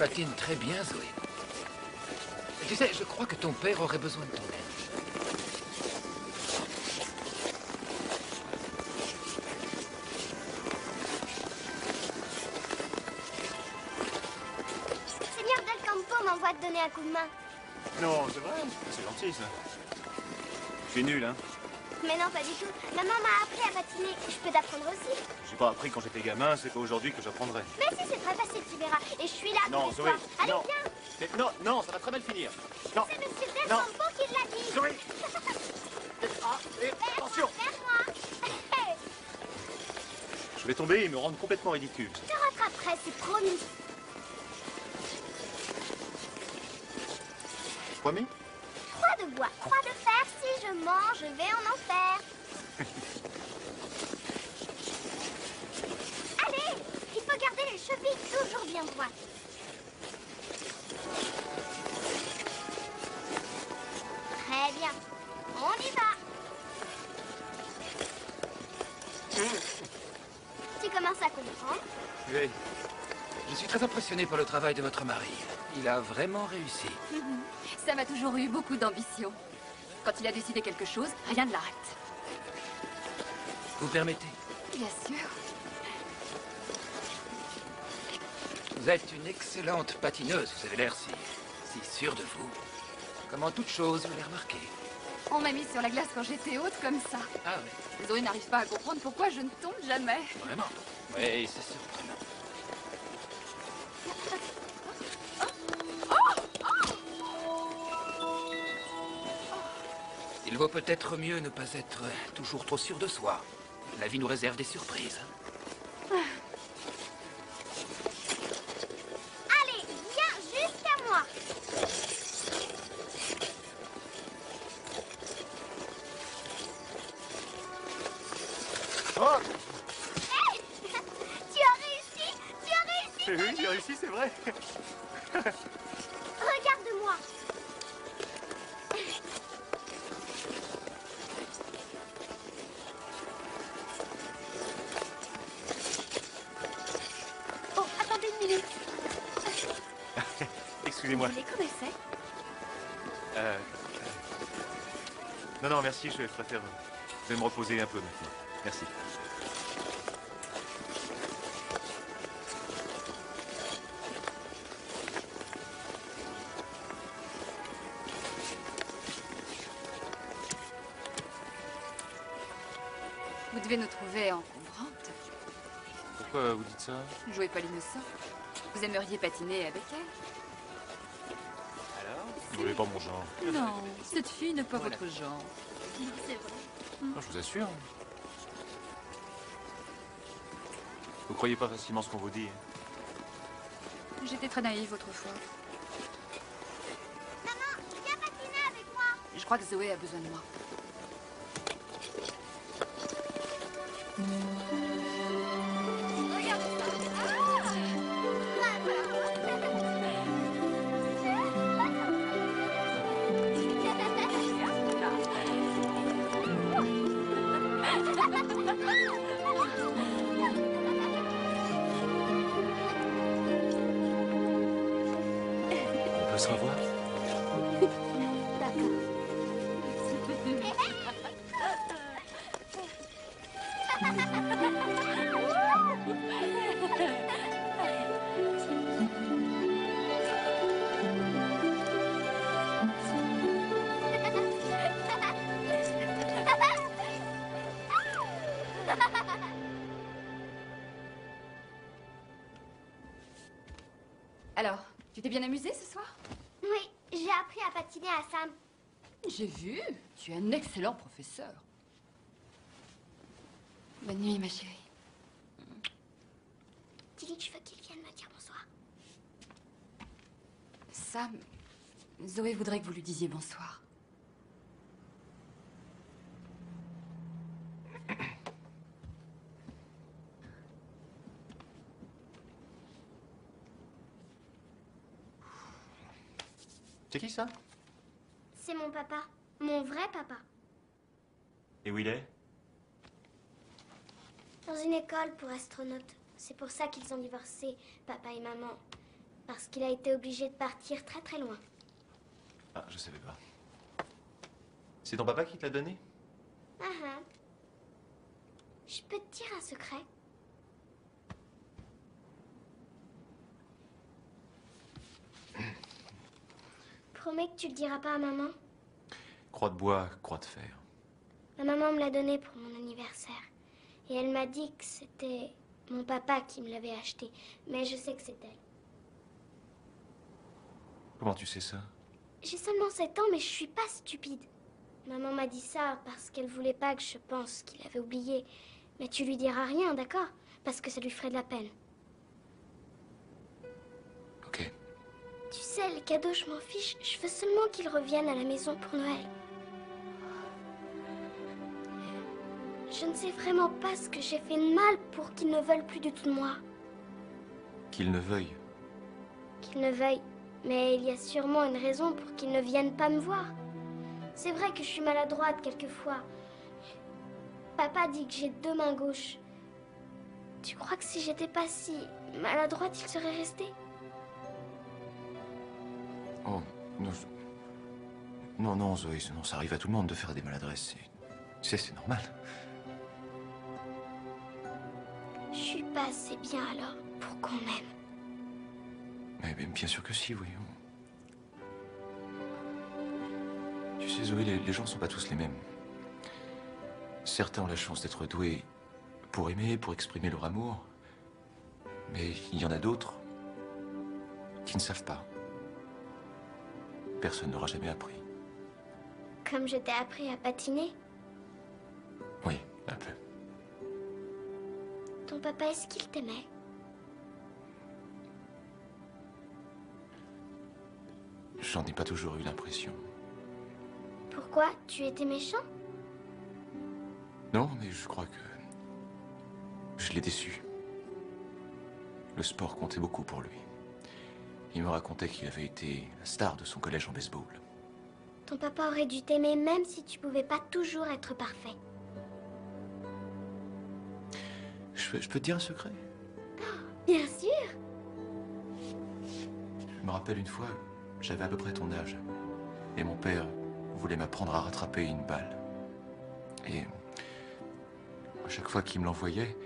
Patines très bien, Zoé. Tu sais, je crois que ton père aurait besoin de ton aide. Seigneur Del Campo m'envoie te donner un coup de main? Non, c'est vrai. C'est gentil, ça. Je suis nul, hein. Mais non, pas du tout. Maman m'a appris à patiner. Je peux t'apprendre aussi. J'ai pas appris quand j'étais gamin, c'est pas aujourd'hui que j'apprendrai. Mais si, c'est très facile, tu verras. Et je suis là Non, Zoé. Allez, non. viens. Mais non, non, ça va très mal finir. Non. C'est Monsieur Del Non. Campo qui l'a dit. Zoé. Ah, et attention Vers moi. Je vais tomber et me rendre complètement ridicule. Je te rattraperai, c'est. Promis travail de votre mari. Il a vraiment réussi. Sam a toujours eu beaucoup d'ambition. Quand il a décidé quelque chose, rien ne l'arrête. Vous permettez Bien sûr. Vous êtes une excellente patineuse. Vous avez l'air si, si sûre de vous. Comme en toute chose, vous l'avez remarqué. On m'a mise sur la glace quand j'étais haute comme ça. Ah oui, Zoé n'arrive pas à comprendre pourquoi je ne tombe jamais. vraiment. Oui, c'est surprenant. Il vaut peut-être mieux ne pas être toujours trop sûr de soi. La vie nous réserve des surprises. Préfère... Je vais me reposer un peu maintenant. Merci. Vous devez nous trouver encombrante. Pourquoi vous dites ça? Jouez pas l'innocent. Vous aimeriez patiner avec elle? Alors? Vous voulez pas mon genre? Non, cette fille n'est pas votre genre. C'est vrai. Non, je vous assure. Vous croyez pas facilement ce qu'on vous dit J'étais très naïve autrefois. Maman, viens patiner avec moi. Je crois que Zoé a besoin de moi. À Sam. J'ai vu. Tu es un excellent professeur. Bonne nuit, ma chérie. Dis-lui que je veux qu'il vienne me dire bonsoir. Sam, Zoé voudrait que vous lui disiez bonsoir. C'est qui ça? C'est mon papa. Mon vrai papa. Et où il est? Dans une école pour astronautes. C'est pour ça qu'ils ont divorcé, papa et maman. Parce qu'il a été obligé de partir très très loin. Ah, je savais pas. C'est ton papa qui te l'a donné? Ah ah. Je peux te dire un secret? Promets que tu le diras pas à maman. Croix de bois, croix de fer. Ma maman me l'a donné pour mon anniversaire. Et elle m'a dit que c'était mon papa qui me l'avait acheté. Mais je sais que c'est elle. Comment tu sais ça? J'ai seulement 7 ans, mais je suis pas stupide. Maman m'a dit ça parce qu'elle voulait pas que je pense qu'il avait oublié. Mais tu lui diras rien, d'accord? Parce que ça lui ferait de la peine. Tu sais, les cadeaux, je m'en fiche. Je veux seulement qu'ils reviennent à la maison pour Noël. Je ne sais vraiment pas ce que j'ai fait de mal pour qu'ils ne veulent plus du tout de moi. Qu'il ne veuille. Qu'ils ne veuillent. Mais il y a sûrement une raison pour qu'ils ne viennent pas me voir. C'est vrai que je suis maladroite quelquefois. Papa dit que j'ai deux mains gauches. Tu crois que si j'étais pas si maladroite, il serait resté? Oh, non. Non, non, Zoé, non, ça arrive à tout le monde de faire des maladresses. c'est- normal. Je suis pas assez bien alors pour qu'on m'aime. Mais, mais bien sûr que si, oui. Tu sais, Zoé, les, les gens sont pas tous les mêmes. Certains ont la chance d'être doués pour aimer, pour exprimer leur amour. Mais il y en a d'autres qui ne savent pas. Personne n'aura jamais appris. Comme je t'ai appris à patiner. Oui, un peu. Ton papa, est-ce qu'il t'aimait? J'en ai pas toujours eu l'impression. Pourquoi? Tu étais méchant? Non, mais je crois que je l'ai déçu. Le sport comptait beaucoup pour lui. Il me racontait qu'il avait été la star de son collège en baseball. Ton papa aurait dû t'aimer même si tu pouvais pas toujours être parfait. Je, peux- je peux te dire un secret? Bien sûr Je me rappelle une fois, j'avais à peu près ton âge. Et mon père voulait m'apprendre à rattraper une balle. Et à chaque fois qu'il me l'envoyait,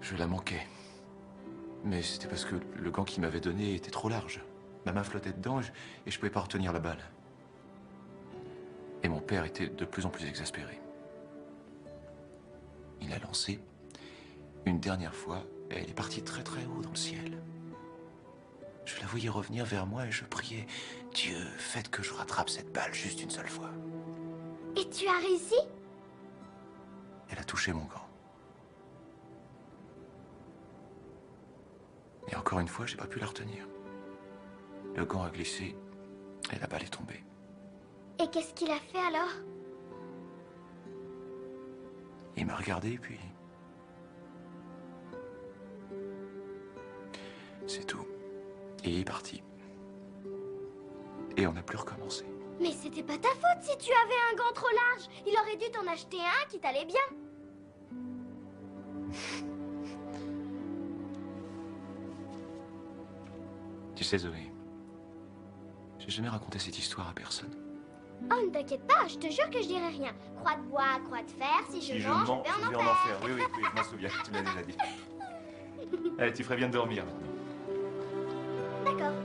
je la manquais. Mais c'était parce que le gant qu'il m'avait donné était trop large. Ma main flottait dedans et je, et je pouvais pas retenir la balle. Et mon père était de plus en plus exaspéré. Il a lancé une dernière fois et elle est partie très très haut dans le ciel. Je la voyais revenir vers moi et je priais Dieu, faites que je rattrape cette balle juste une seule fois. Et tu as réussi? Elle a touché mon gant. Et encore une fois, j'ai pas pu la retenir. Le gant a glissé et la balle est tombée. Et qu'est-ce qu'il a fait alors? Il m'a regardé puis. C'est tout. Et il est parti. Et on n'a plus recommencé. Mais c'était pas ta faute si tu avais un gant trop large. Il aurait dû t'en acheter un qui t'allait bien. Sais, Zoé, j'ai jamais raconté cette histoire à personne. Oh, ne t'inquiète pas, je te jure que je dirai rien. Croix de bois, croix de fer, si je mens, je vais en enfer. Oui, oui, oui, je m'en souviens, tu me l'as déjà dit. Allez, tu ferais bien de dormir maintenant. D'accord.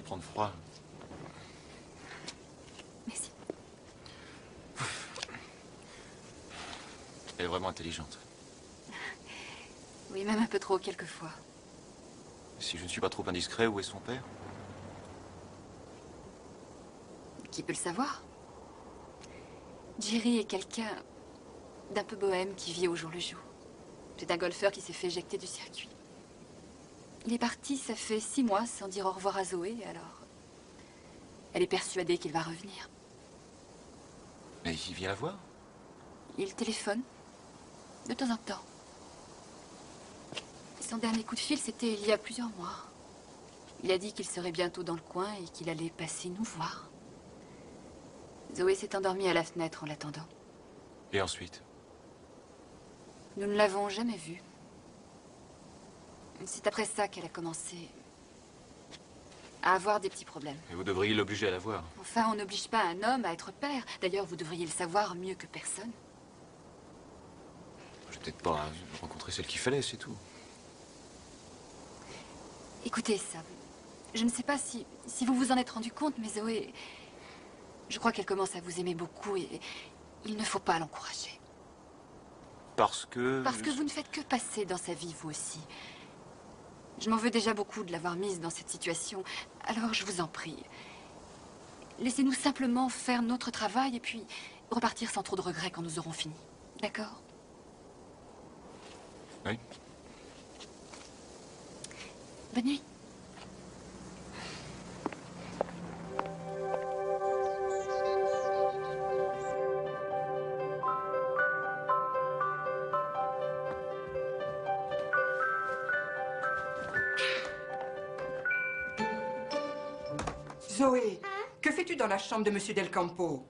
Prendre froid. Merci. Elle est vraiment intelligente. Oui, même un peu trop, quelquefois. Si je ne suis pas trop indiscret, où est son père? Qui peut le savoir? Jerry est quelqu'un d'un peu bohème qui vit au jour le jour. C'est un golfeur qui s'est fait éjecter du circuit. Il est parti, ça fait six mois, sans dire au revoir à Zoé, alors... Elle est persuadée qu'il va revenir. Mais il vient la voir? Il téléphone, de temps en temps. Son dernier coup de fil, c'était il y a plusieurs mois. Il a dit qu'il serait bientôt dans le coin et qu'il allait passer nous voir. Zoé s'est endormie à la fenêtre en l'attendant. Et ensuite? Nous ne l'avons jamais vue. C'est après ça qu'elle a commencé à avoir des petits problèmes. Et vous devriez l'obliger à la voir. Enfin, on n'oblige pas un homme à être père. D'ailleurs, vous devriez le savoir mieux que personne. J'ai peut-être pas rencontré celle qu'il fallait, c'est tout. Écoutez, Sam, je ne sais pas si, si vous vous en êtes rendu compte, mais Zoé, je crois qu'elle commence à vous aimer beaucoup et il ne faut pas l'encourager. Parce que... Parce que vous ne faites que passer dans sa vie, vous aussi. Je m'en veux déjà beaucoup de l'avoir mise dans cette situation. Alors, je vous en prie. Laissez-nous simplement faire notre travail et puis repartir sans trop de regrets quand nous aurons fini. D'accord? Oui. Bonne nuit. De Monsieur Del Campo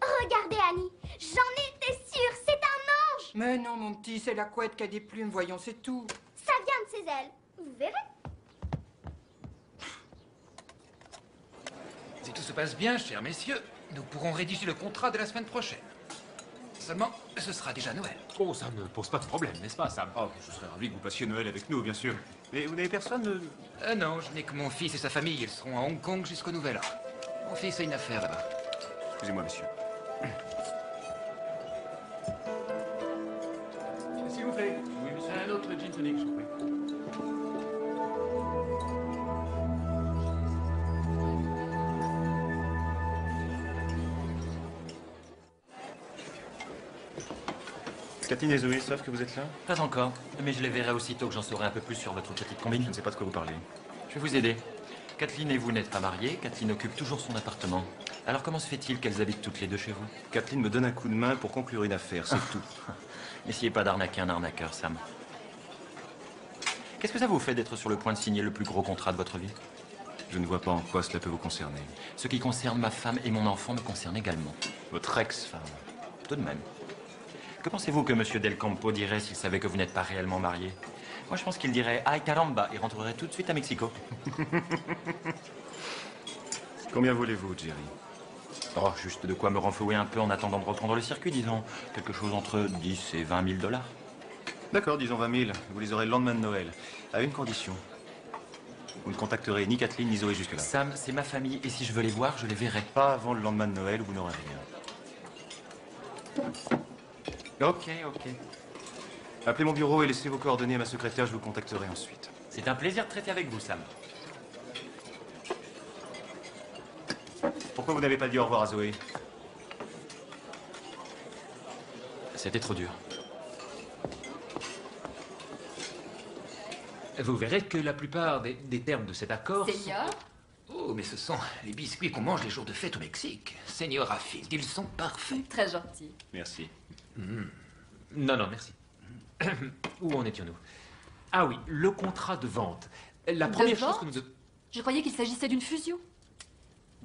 Regardez, Annie, j'en étais sûre, c'est un ange Mais non, mon petit, c'est la couette qui a des plumes, voyons, c'est tout. Ça vient de ses ailes, vous verrez. Si tout se passe bien, chers messieurs, nous pourrons rédiger le contrat de la semaine prochaine. Seulement, ce sera déjà Noël. Oh, ça ne pose pas de problème, n'est-ce pas, Sam? Oh, je serais ravi que vous passiez Noël avec nous, bien sûr. Mais vous n'avez personne. Euh, non, je n'ai que mon fils et sa famille. Ils seront à Hong Kong jusqu'au Nouvel An. Mon fils a une affaire là-bas. Excusez-moi, monsieur. S'il vous plaît. Oui, monsieur. Un autre gin tonic, je vous prie. Kathleen et Zoé savent que vous êtes là Pas encore, mais je les verrai aussitôt que j'en saurai un peu plus sur votre petite combine. Je ne sais pas de quoi vous parlez. Je vais vous aider. Kathleen et vous n'êtes pas mariés, Kathleen occupe toujours son appartement. Alors comment se fait-il qu'elles habitent toutes les deux chez vous? Kathleen me donne un coup de main pour conclure une affaire, c'est tout. N'essayez pas d'arnaquer un arnaqueur, Sam. Qu'est-ce que ça vous fait d'être sur le point de signer le plus gros contrat de votre vie? Je ne vois pas en quoi cela peut vous concerner. Ce qui concerne ma femme et mon enfant me concerne également. Votre ex-femme Tout de même. Que pensez-vous que Monsieur Del Campo dirait s'il savait que vous n'êtes pas réellement marié? Moi, je pense qu'il dirait Ay caramba et rentrerait tout de suite à Mexico. Combien voulez-vous, Jerry? Oh, juste de quoi me renflouer un peu en attendant de reprendre le circuit, disons. Quelque chose entre 10 et 20 000 dollars. D'accord, disons 20 000. Vous les aurez le lendemain de Noël. À une condition. Vous ne contacterez ni Kathleen ni Zoé jusque-là. Sam, c'est ma famille, et si je veux les voir, je les verrai. Pas avant le lendemain de Noël où vous n'aurez rien. Ok, ok. Appelez mon bureau et laissez vos coordonnées à ma secrétaire, je vous contacterai ensuite. C'est un plaisir de traiter avec vous, Sam. Pourquoi vous n'avez pas dit au revoir à Zoé? C'était trop dur. Vous verrez que la plupart des, des termes de cet accord... sont- Seigneur? Oh, mais ce sont les biscuits qu'on mange les jours de fête au Mexique. Seigneur Affield, ils sont parfaits. Très gentil. Merci. Non, non, merci. Où en étions-nous? Ah oui, le contrat de vente. La De première chose vente que nous... Je croyais qu'il s'agissait d'une fusion.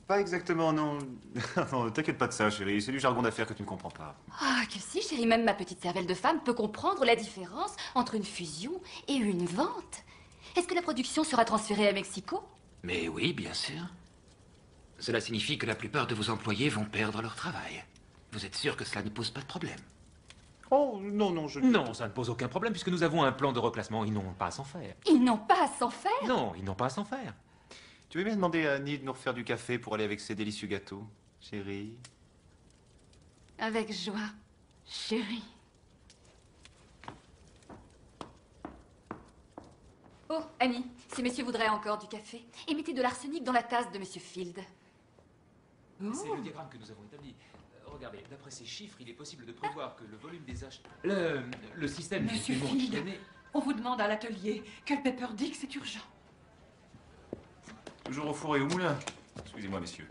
Pas exactement, non. non, t'inquiète pas de ça, chérie. C'est du jargon d'affaires que tu ne comprends pas. Ah, que si, chérie, même ma petite cervelle de femme peut comprendre la différence entre une fusion et une vente. Est-ce que la production sera transférée à Mexico? Mais oui, bien sûr. Cela signifie que la plupart de vos employés vont perdre leur travail. Vous êtes sûr que cela ne pose pas de problème? Oh, non, non, je... Non, ça ne pose aucun problème puisque nous avons un plan de reclassement. Ils n'ont pas à s'en faire. Ils n'ont pas à s'en faire. Non, ils n'ont pas à s'en faire. Tu veux bien demander à Annie de nous refaire du café pour aller avec ses délicieux gâteaux, chérie? Avec joie, chérie. Oh, Annie, ces messieurs voudraient encore du café. Et mettez de l'arsenic dans la tasse de Monsieur Field. C'est le diagramme que nous avons établi. Regardez, d'après ces chiffres, il est possible de prévoir que le volume des achats... Le, le système du Monsieur Field, donné- on vous demande à l'atelier. Culpepper dit que c'est urgent. Toujours au four et au moulin. Excusez-moi, messieurs.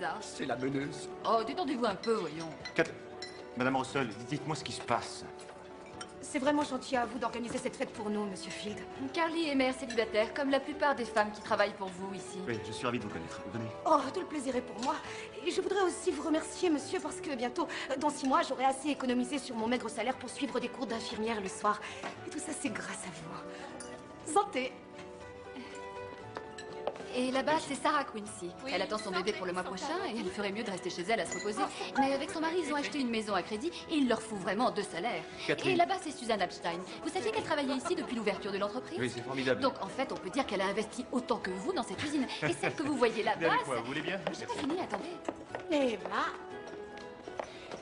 Ça. C'est la meneuse. Oh, détendez-vous un peu, voyons. Madame Russell, dites-moi ce qui se passe. C'est vraiment gentil à vous d'organiser cette fête pour nous, Monsieur Field. Carly est mère célibataire, comme la plupart des femmes qui travaillent pour vous ici. Oui, je suis ravi de vous connaître. Venez. Oh, tout le plaisir est pour moi. Et je voudrais aussi vous remercier, monsieur, parce que bientôt, dans six mois, j'aurai assez économisé sur mon maigre salaire pour suivre des cours d'infirmière le soir. Et tout ça, c'est grâce à vous. Santé Et là-bas, c'est Sarah Quincy. elle attend son bébé pour le mois prochain et elle ferait mieux de rester chez elle à se reposer. Mais avec son mari, ils ont acheté une maison à crédit et il leur faut vraiment deux salaires. Catherine. Et là-bas, c'est Suzanne Epstein. Vous saviez qu'elle travaillait ici depuis l'ouverture de l'entreprise Oui, c'est formidable. Donc en fait, on peut dire qu'elle a investi autant que vous dans cette usine. Et celle que vous voyez là-bas, vous voulez bien J'ai pas fini, attendez. Emma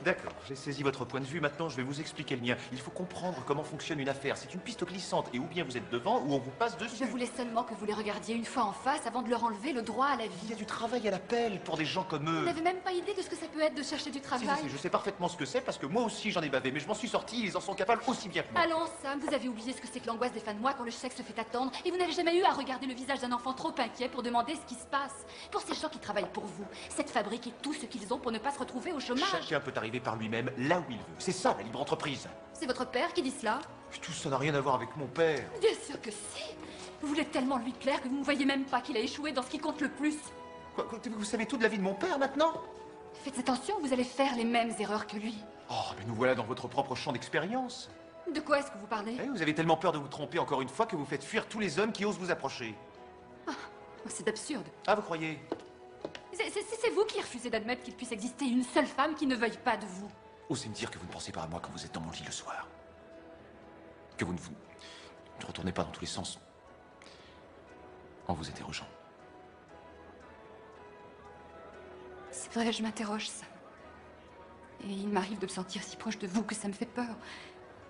D'accord, j'ai saisi votre point de vue. Maintenant, je vais vous expliquer le mien. Il faut comprendre comment fonctionne une affaire. C'est une piste glissante et ou bien vous êtes devant ou on vous passe dessus. Je voulais seulement que vous les regardiez une fois en face avant de leur enlever le droit à la vie. Il y a du travail à l'appel pour des gens comme Vous eux. n'avez même pas idée de ce que ça peut être de chercher du Si, travail. si, si, je sais parfaitement ce que c'est parce que moi aussi j'en ai bavé, mais je m'en suis sorti, ils en sont capables aussi bien que moi. Allons, Sam, vous avez oublié ce que c'est que l'angoisse des fins de mois quand le chèque se fait attendre et vous n'avez jamais eu à regarder le visage d'un enfant trop inquiet pour demander ce qui se passe. Pour ces gens qui travaillent pour vous, cette fabrique est tout ce qu'ils ont pour ne pas se retrouver au chômage. Chacun peut arriver par lui-même là où il veut. C'est ça la libre entreprise. C'est votre père qui dit cela Tout ça n'a rien à voir avec mon père. Bien sûr que si. Vous voulez tellement lui plaire que vous ne voyez même pas qu'il a échoué dans ce qui compte le plus. Quoi, quoi, vous savez tout de la vie de mon père maintenant? Faites attention, vous allez faire les mêmes erreurs que lui. Oh, mais nous voilà dans votre propre champ d'expérience. De quoi est-ce que vous parlez? Eh, vous avez tellement peur de vous tromper encore une fois que vous faites fuir tous les hommes qui osent vous approcher. Oh, C'est absurde. Ah, vous croyez? C'est- vous qui refusez d'admettre qu'il puisse exister une seule femme qui ne veuille pas de vous. Osez me dire que vous ne pensez pas à moi quand vous êtes dans mon lit le soir. Que vous ne vous ne retournez pas dans tous les sens en vous interrogeant. C'est vrai, je m'interroge, ça. Et il m'arrive de me sentir si proche de vous que ça me fait peur.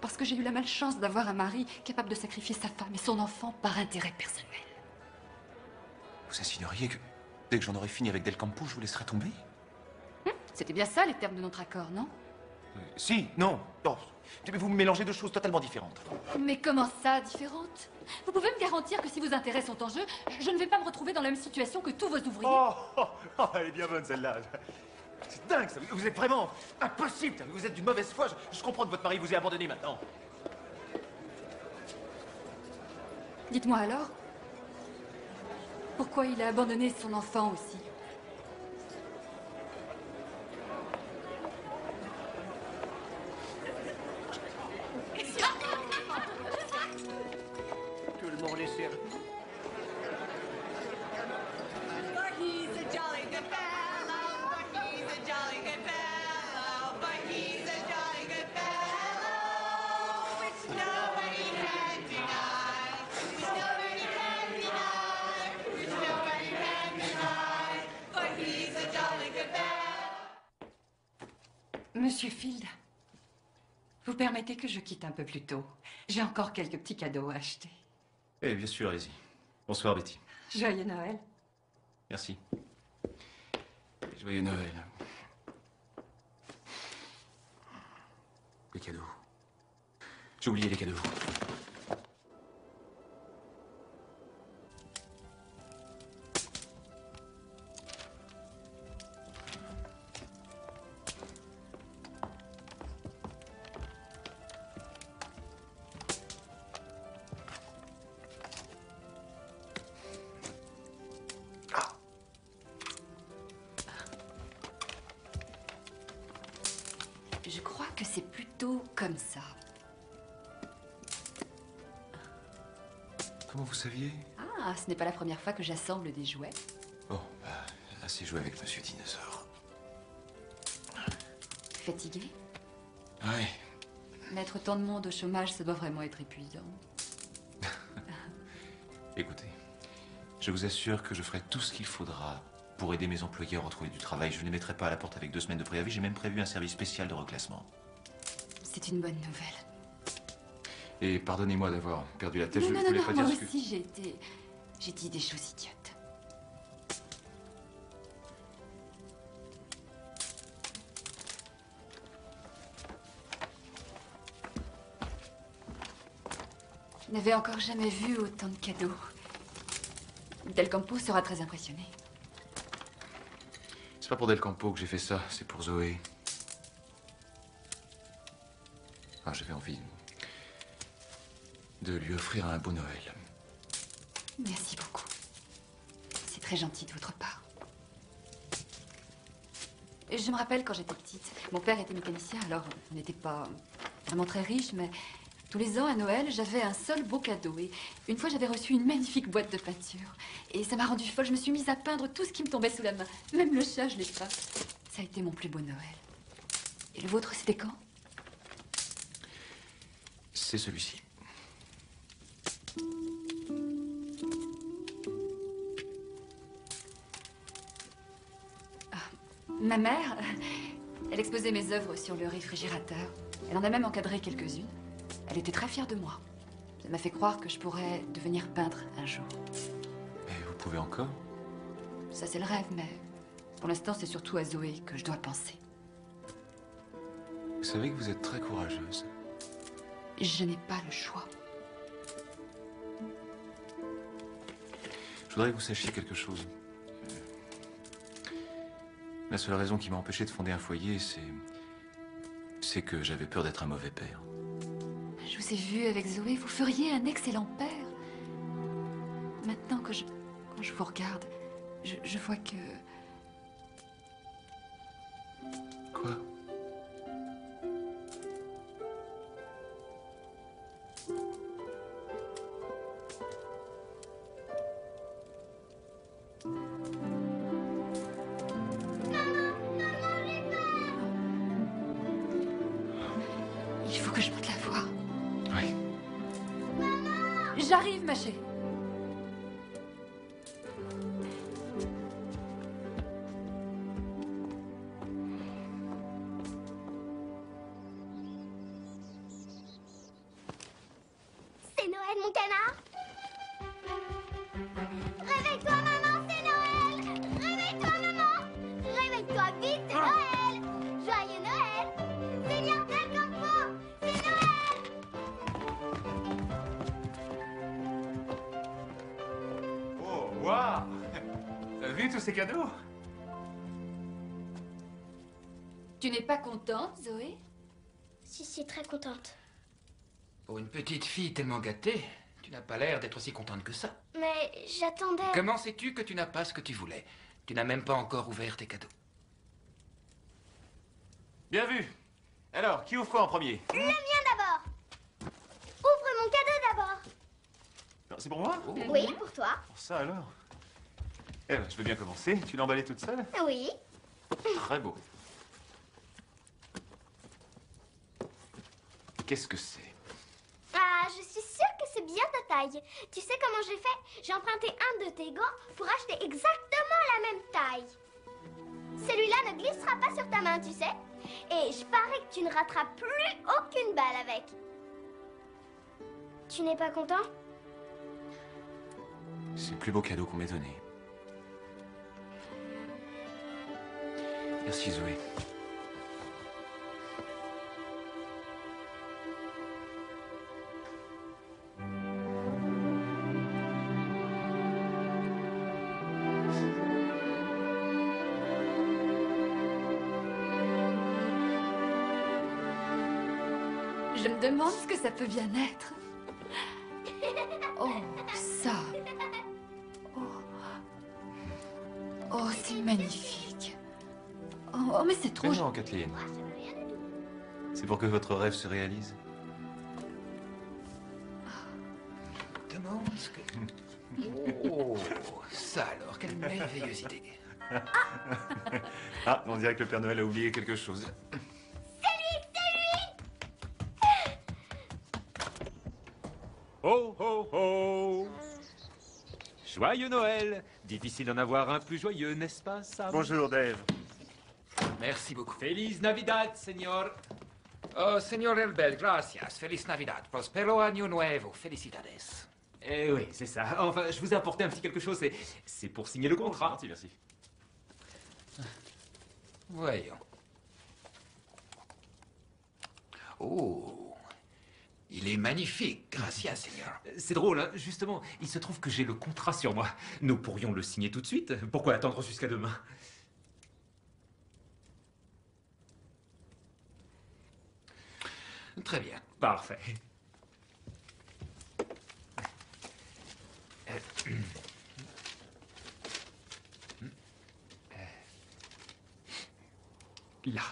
Parce que j'ai eu la malchance d'avoir un mari capable de sacrifier sa femme et son enfant par intérêt personnel. Vous insinueriez que dès que j'en aurai fini avec Del Campo, je vous laisserai tomber C'était bien ça les termes de notre accord, non? Euh, Si, non. Mais Vous me mélangez deux choses totalement différentes. Mais comment ça, différente Vous pouvez me garantir que si vos intérêts sont en jeu, je ne vais pas me retrouver dans la même situation que tous vos ouvriers Oh, oh, oh, elle est bien bonne celle-là. C'est dingue, ça. Vous êtes vraiment impossible. Vous êtes d'une mauvaise foi. Je, je comprends que votre mari vous ait abandonné maintenant. Dites-moi alors, pourquoi il a abandonné son enfant aussi? Monsieur Field, vous permettez que je quitte un peu plus tôt. J'ai encore quelques petits cadeaux à acheter. Eh bien sûr, allez-y. Bonsoir, Betty. Joyeux Noël. Merci. Et Joyeux Noël. Les cadeaux. J'ai oublié les cadeaux. Comme ça. Comment vous saviez? Ah, ce n'est pas la première fois que j'assemble des jouets. Bon, bah, assez joué avec Monsieur Dinosaure. Fatigué? Oui. Mettre tant de monde au chômage, ça doit vraiment être épuisant. Écoutez, je vous assure que je ferai tout ce qu'il faudra pour aider mes employés à retrouver du travail. Je ne les mettrai pas à la porte avec deux semaines de préavis. J'ai même prévu un service spécial de reclassement. C'est une bonne nouvelle. Et pardonnez-moi d'avoir perdu la tête. non, je non, ne non, voulais non, pas moi dire ce que... aussi j'ai été... J'ai dit des choses idiotes. Je n'avais encore jamais vu autant de cadeaux. Del Campo sera très impressionné. C'est pas pour Del Campo que j'ai fait ça, c'est pour Zoé. J'avais envie de lui offrir un beau Noël. Merci beaucoup. C'est très gentil de votre part. Je me rappelle quand j'étais petite. Mon père était mécanicien, alors on n'était pas vraiment très riche, mais tous les ans à Noël, j'avais un seul beau cadeau. Et une fois, j'avais reçu une magnifique boîte de peinture. Et ça m'a rendue folle. Je me suis mise à peindre tout ce qui me tombait sous la main. Même le chat, je l'ai peint. Ça a été mon plus beau Noël. Et le vôtre, c'était quand? C'est celui-ci. Ma mère, elle exposait mes œuvres sur le réfrigérateur. Elle en a même encadré quelques-unes. Elle était très fière de moi. Ça m'a fait croire que je pourrais devenir peintre un jour. Mais vous pouvez encore Ça, c'est le rêve, mais pour l'instant, c'est surtout à Zoé que je dois penser. Vous savez que vous êtes très courageuse. Je n'ai pas le choix. Je voudrais que vous sachiez quelque chose. La seule raison qui m'a empêché de fonder un foyer, c'est. C'est que j'avais peur d'être un mauvais père. Je vous ai vu avec Zoé, vous feriez un excellent père. Maintenant que je, quand je vous regarde, je, je vois que... tellement gâtée, tu n'as pas l'air d'être aussi contente que ça. Mais j'attendais... Comment sais-tu que tu n'as pas ce que tu voulais? Tu n'as même pas encore ouvert tes cadeaux. Bien vu. Alors, qui ouvre quoi en premier? Le mien d'abord Ouvre mon cadeau d'abord C'est pour moi? Oui, pour toi. Pour ça alors Eh ben, je veux bien commencer? Tu l'as emballé toute seule? Oui. Très beau. Qu'est-ce que c'est Ah, je suis sûre que c'est bien ta Tu sais comment j'ai fait? J'ai emprunté un de tes gants pour acheter exactement la même taille. Celui-là ne glissera pas sur ta main, tu sais. Et je parie que tu ne rateras plus aucune balle avec. Tu n'es pas content? C'est le plus beau cadeau qu'on m'ait donné. Merci Zoé. Je me demande ce que ça peut bien être. Oh, ça. Oh, oh c'est magnifique. Oh, oh, mais c'est trop... Mais non, Kathleen. C'est pour que votre rêve se réalise. exactement ce que... Oh, ça alors, quelle merveilleuse idée. Ah, on dirait que le Père Noël a oublié quelque chose. Oh, oh, oh Joyeux Noël Difficile d'en avoir un plus joyeux, n'est-ce pas, Sam? Bonjour, Dave. Merci beaucoup. Feliz Navidad, señor. Oh, señor Elbel, gracias. Feliz Navidad. Prospero año nuevo. Felicidades. Eh oui, c'est ça. Enfin, je vous ai apporté un petit quelque chose. C'est, c'est pour signer le contrat. Merci, merci. Voyons. Oh, il est magnifique. Gracias, señor. C'est drôle, hein justement. Il se trouve que j'ai le contrat sur moi. Nous pourrions le signer tout de suite. Pourquoi attendre jusqu'à demain? Très bien. Parfait. Là.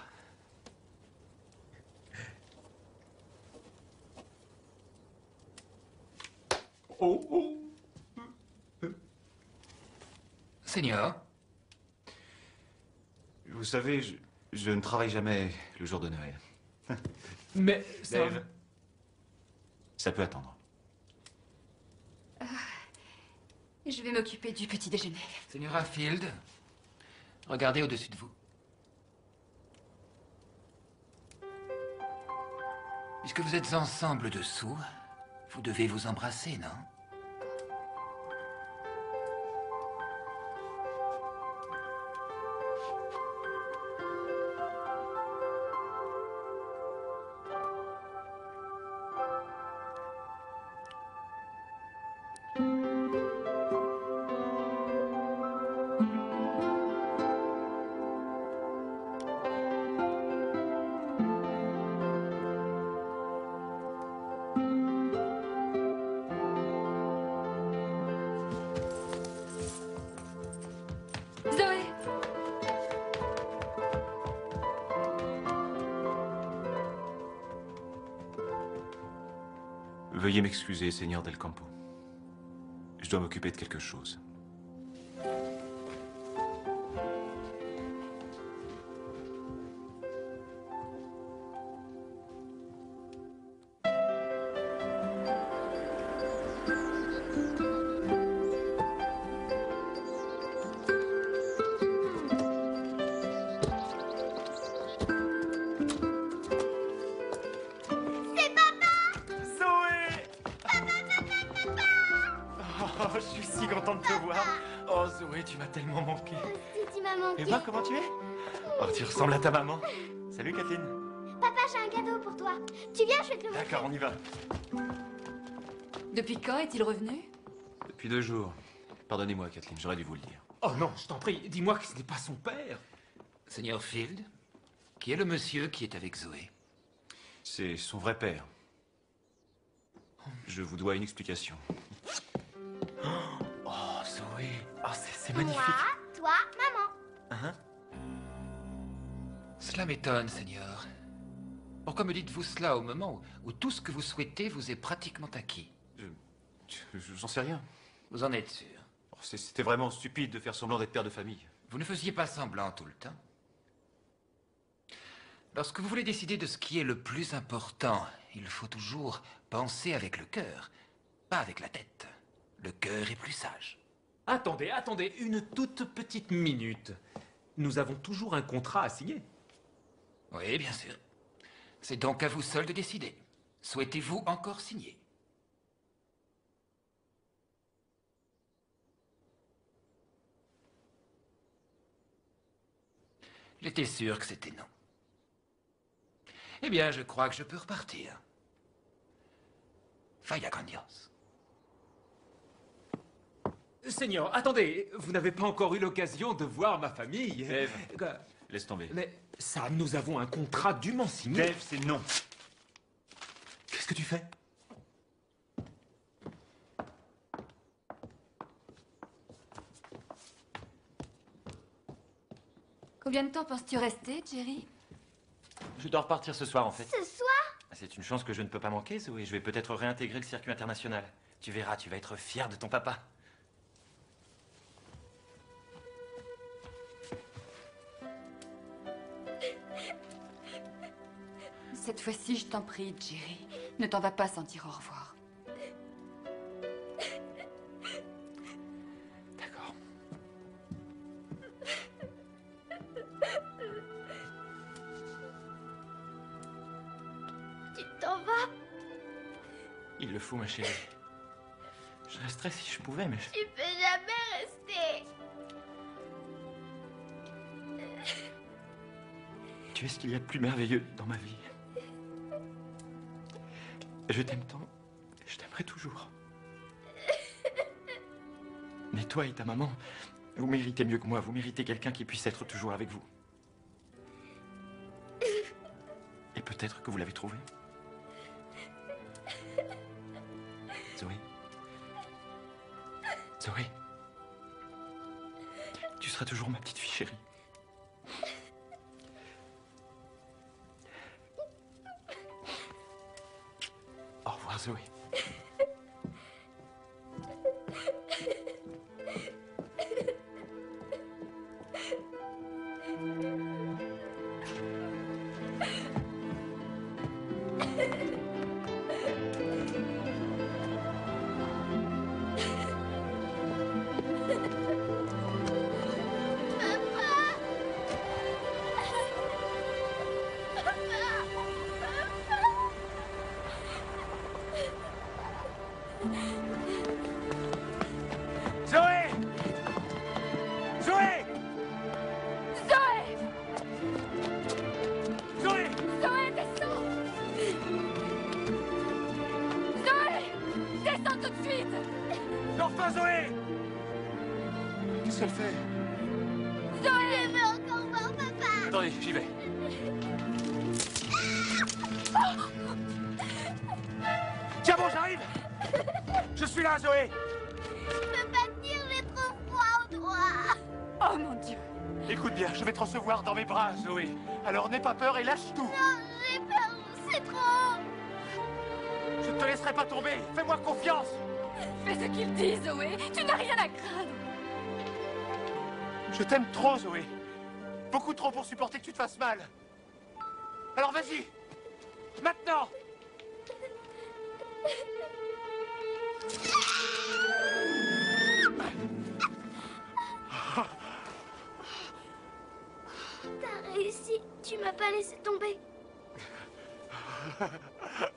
Oh, oh. Señor, Vous savez, je, je ne travaille jamais le jour de Noël. Mais, ça... Dave, ça peut attendre. Je vais m'occuper du petit déjeuner. Señora Field, regardez au-dessus de vous. Puisque vous êtes ensemble dessous, vous devez vous embrasser, non? Veuillez m'excuser, Seigneur Del Campo. Je dois m'occuper de quelque chose. Pardonnez-moi, Kathleen, j'aurais dû vous le dire. Oh non, je t'en prie, dis-moi que ce n'est pas son père. Señor Field, qui est le monsieur qui est avec Zoé? C'est son vrai père. Je vous dois une explication. Oh, Zoé. Oh, c'est c'est Moi, magnifique. toi, maman. Hein? Cela m'étonne, Seigneur. Pourquoi me dites-vous cela au moment où, où tout ce que vous souhaitez vous est pratiquement acquis? Je- je- J'en sais rien. Vous en êtes sûr? C'était vraiment stupide de faire semblant d'être père de famille. Vous ne faisiez pas semblant tout le temps Lorsque vous voulez décider de ce qui est le plus important, il faut toujours penser avec le cœur, pas avec la tête. Le cœur est plus sage. Attendez, attendez, une toute petite minute. Nous avons toujours un contrat à signer. Oui, bien sûr. C'est donc à vous seul de décider. Souhaitez-vous encore signer? J'étais sûr que c'était non. Eh bien, je crois que je peux repartir. Faya con Dios. Seigneur, attendez, vous n'avez pas encore eu l'occasion de voir ma famille. Dave. Laisse tomber. Mais Sam, nous avons un contrat dûment signé. Dave, c'est non. Qu'est-ce que tu fais? Combien de temps penses-tu rester, Jerry Je dois repartir ce soir, en fait. Ce soir? C'est c'est une chance que je ne peux pas manquer, Zoé. Je vais peut-être réintégrer le circuit international. Tu verras, tu vas être fier de ton papa. Cette fois-ci, je t'en prie, Jerry. Ne t'en va pas sans dire au revoir. Ma chérie. Je resterais si je pouvais, mais... je- Tu peux jamais rester. Tu es ce qu'il y a de plus merveilleux dans ma vie. Je t'aime tant. Je t'aimerai toujours. Mais toi et ta maman, vous méritez mieux que moi. Vous méritez quelqu'un qui puisse être toujours avec vous. Et peut-être que vous l'avez trouvé. Zoé. Tu seras toujours ma petite fille chérie. Au revoir, Zoé. Tiens bon, j'arrive Je suis là, Zoé Je peux pas tenir, j'ai trop froid au doigt. Oh mon Dieu Écoute bien, je vais te recevoir dans mes bras, Zoé. Alors n'aie pas peur et lâche tout. Non, j'ai peur, c'est trop. Je ne te laisserai pas tomber. Fais-moi confiance. Fais ce qu'il dit, Zoé Tu n'as rien à craindre Je t'aime trop, Zoé. Beaucoup trop pour supporter que tu te fasses mal. Alors vas-y. Maintenant T'as réussi, tu m'as pas laissé tomber.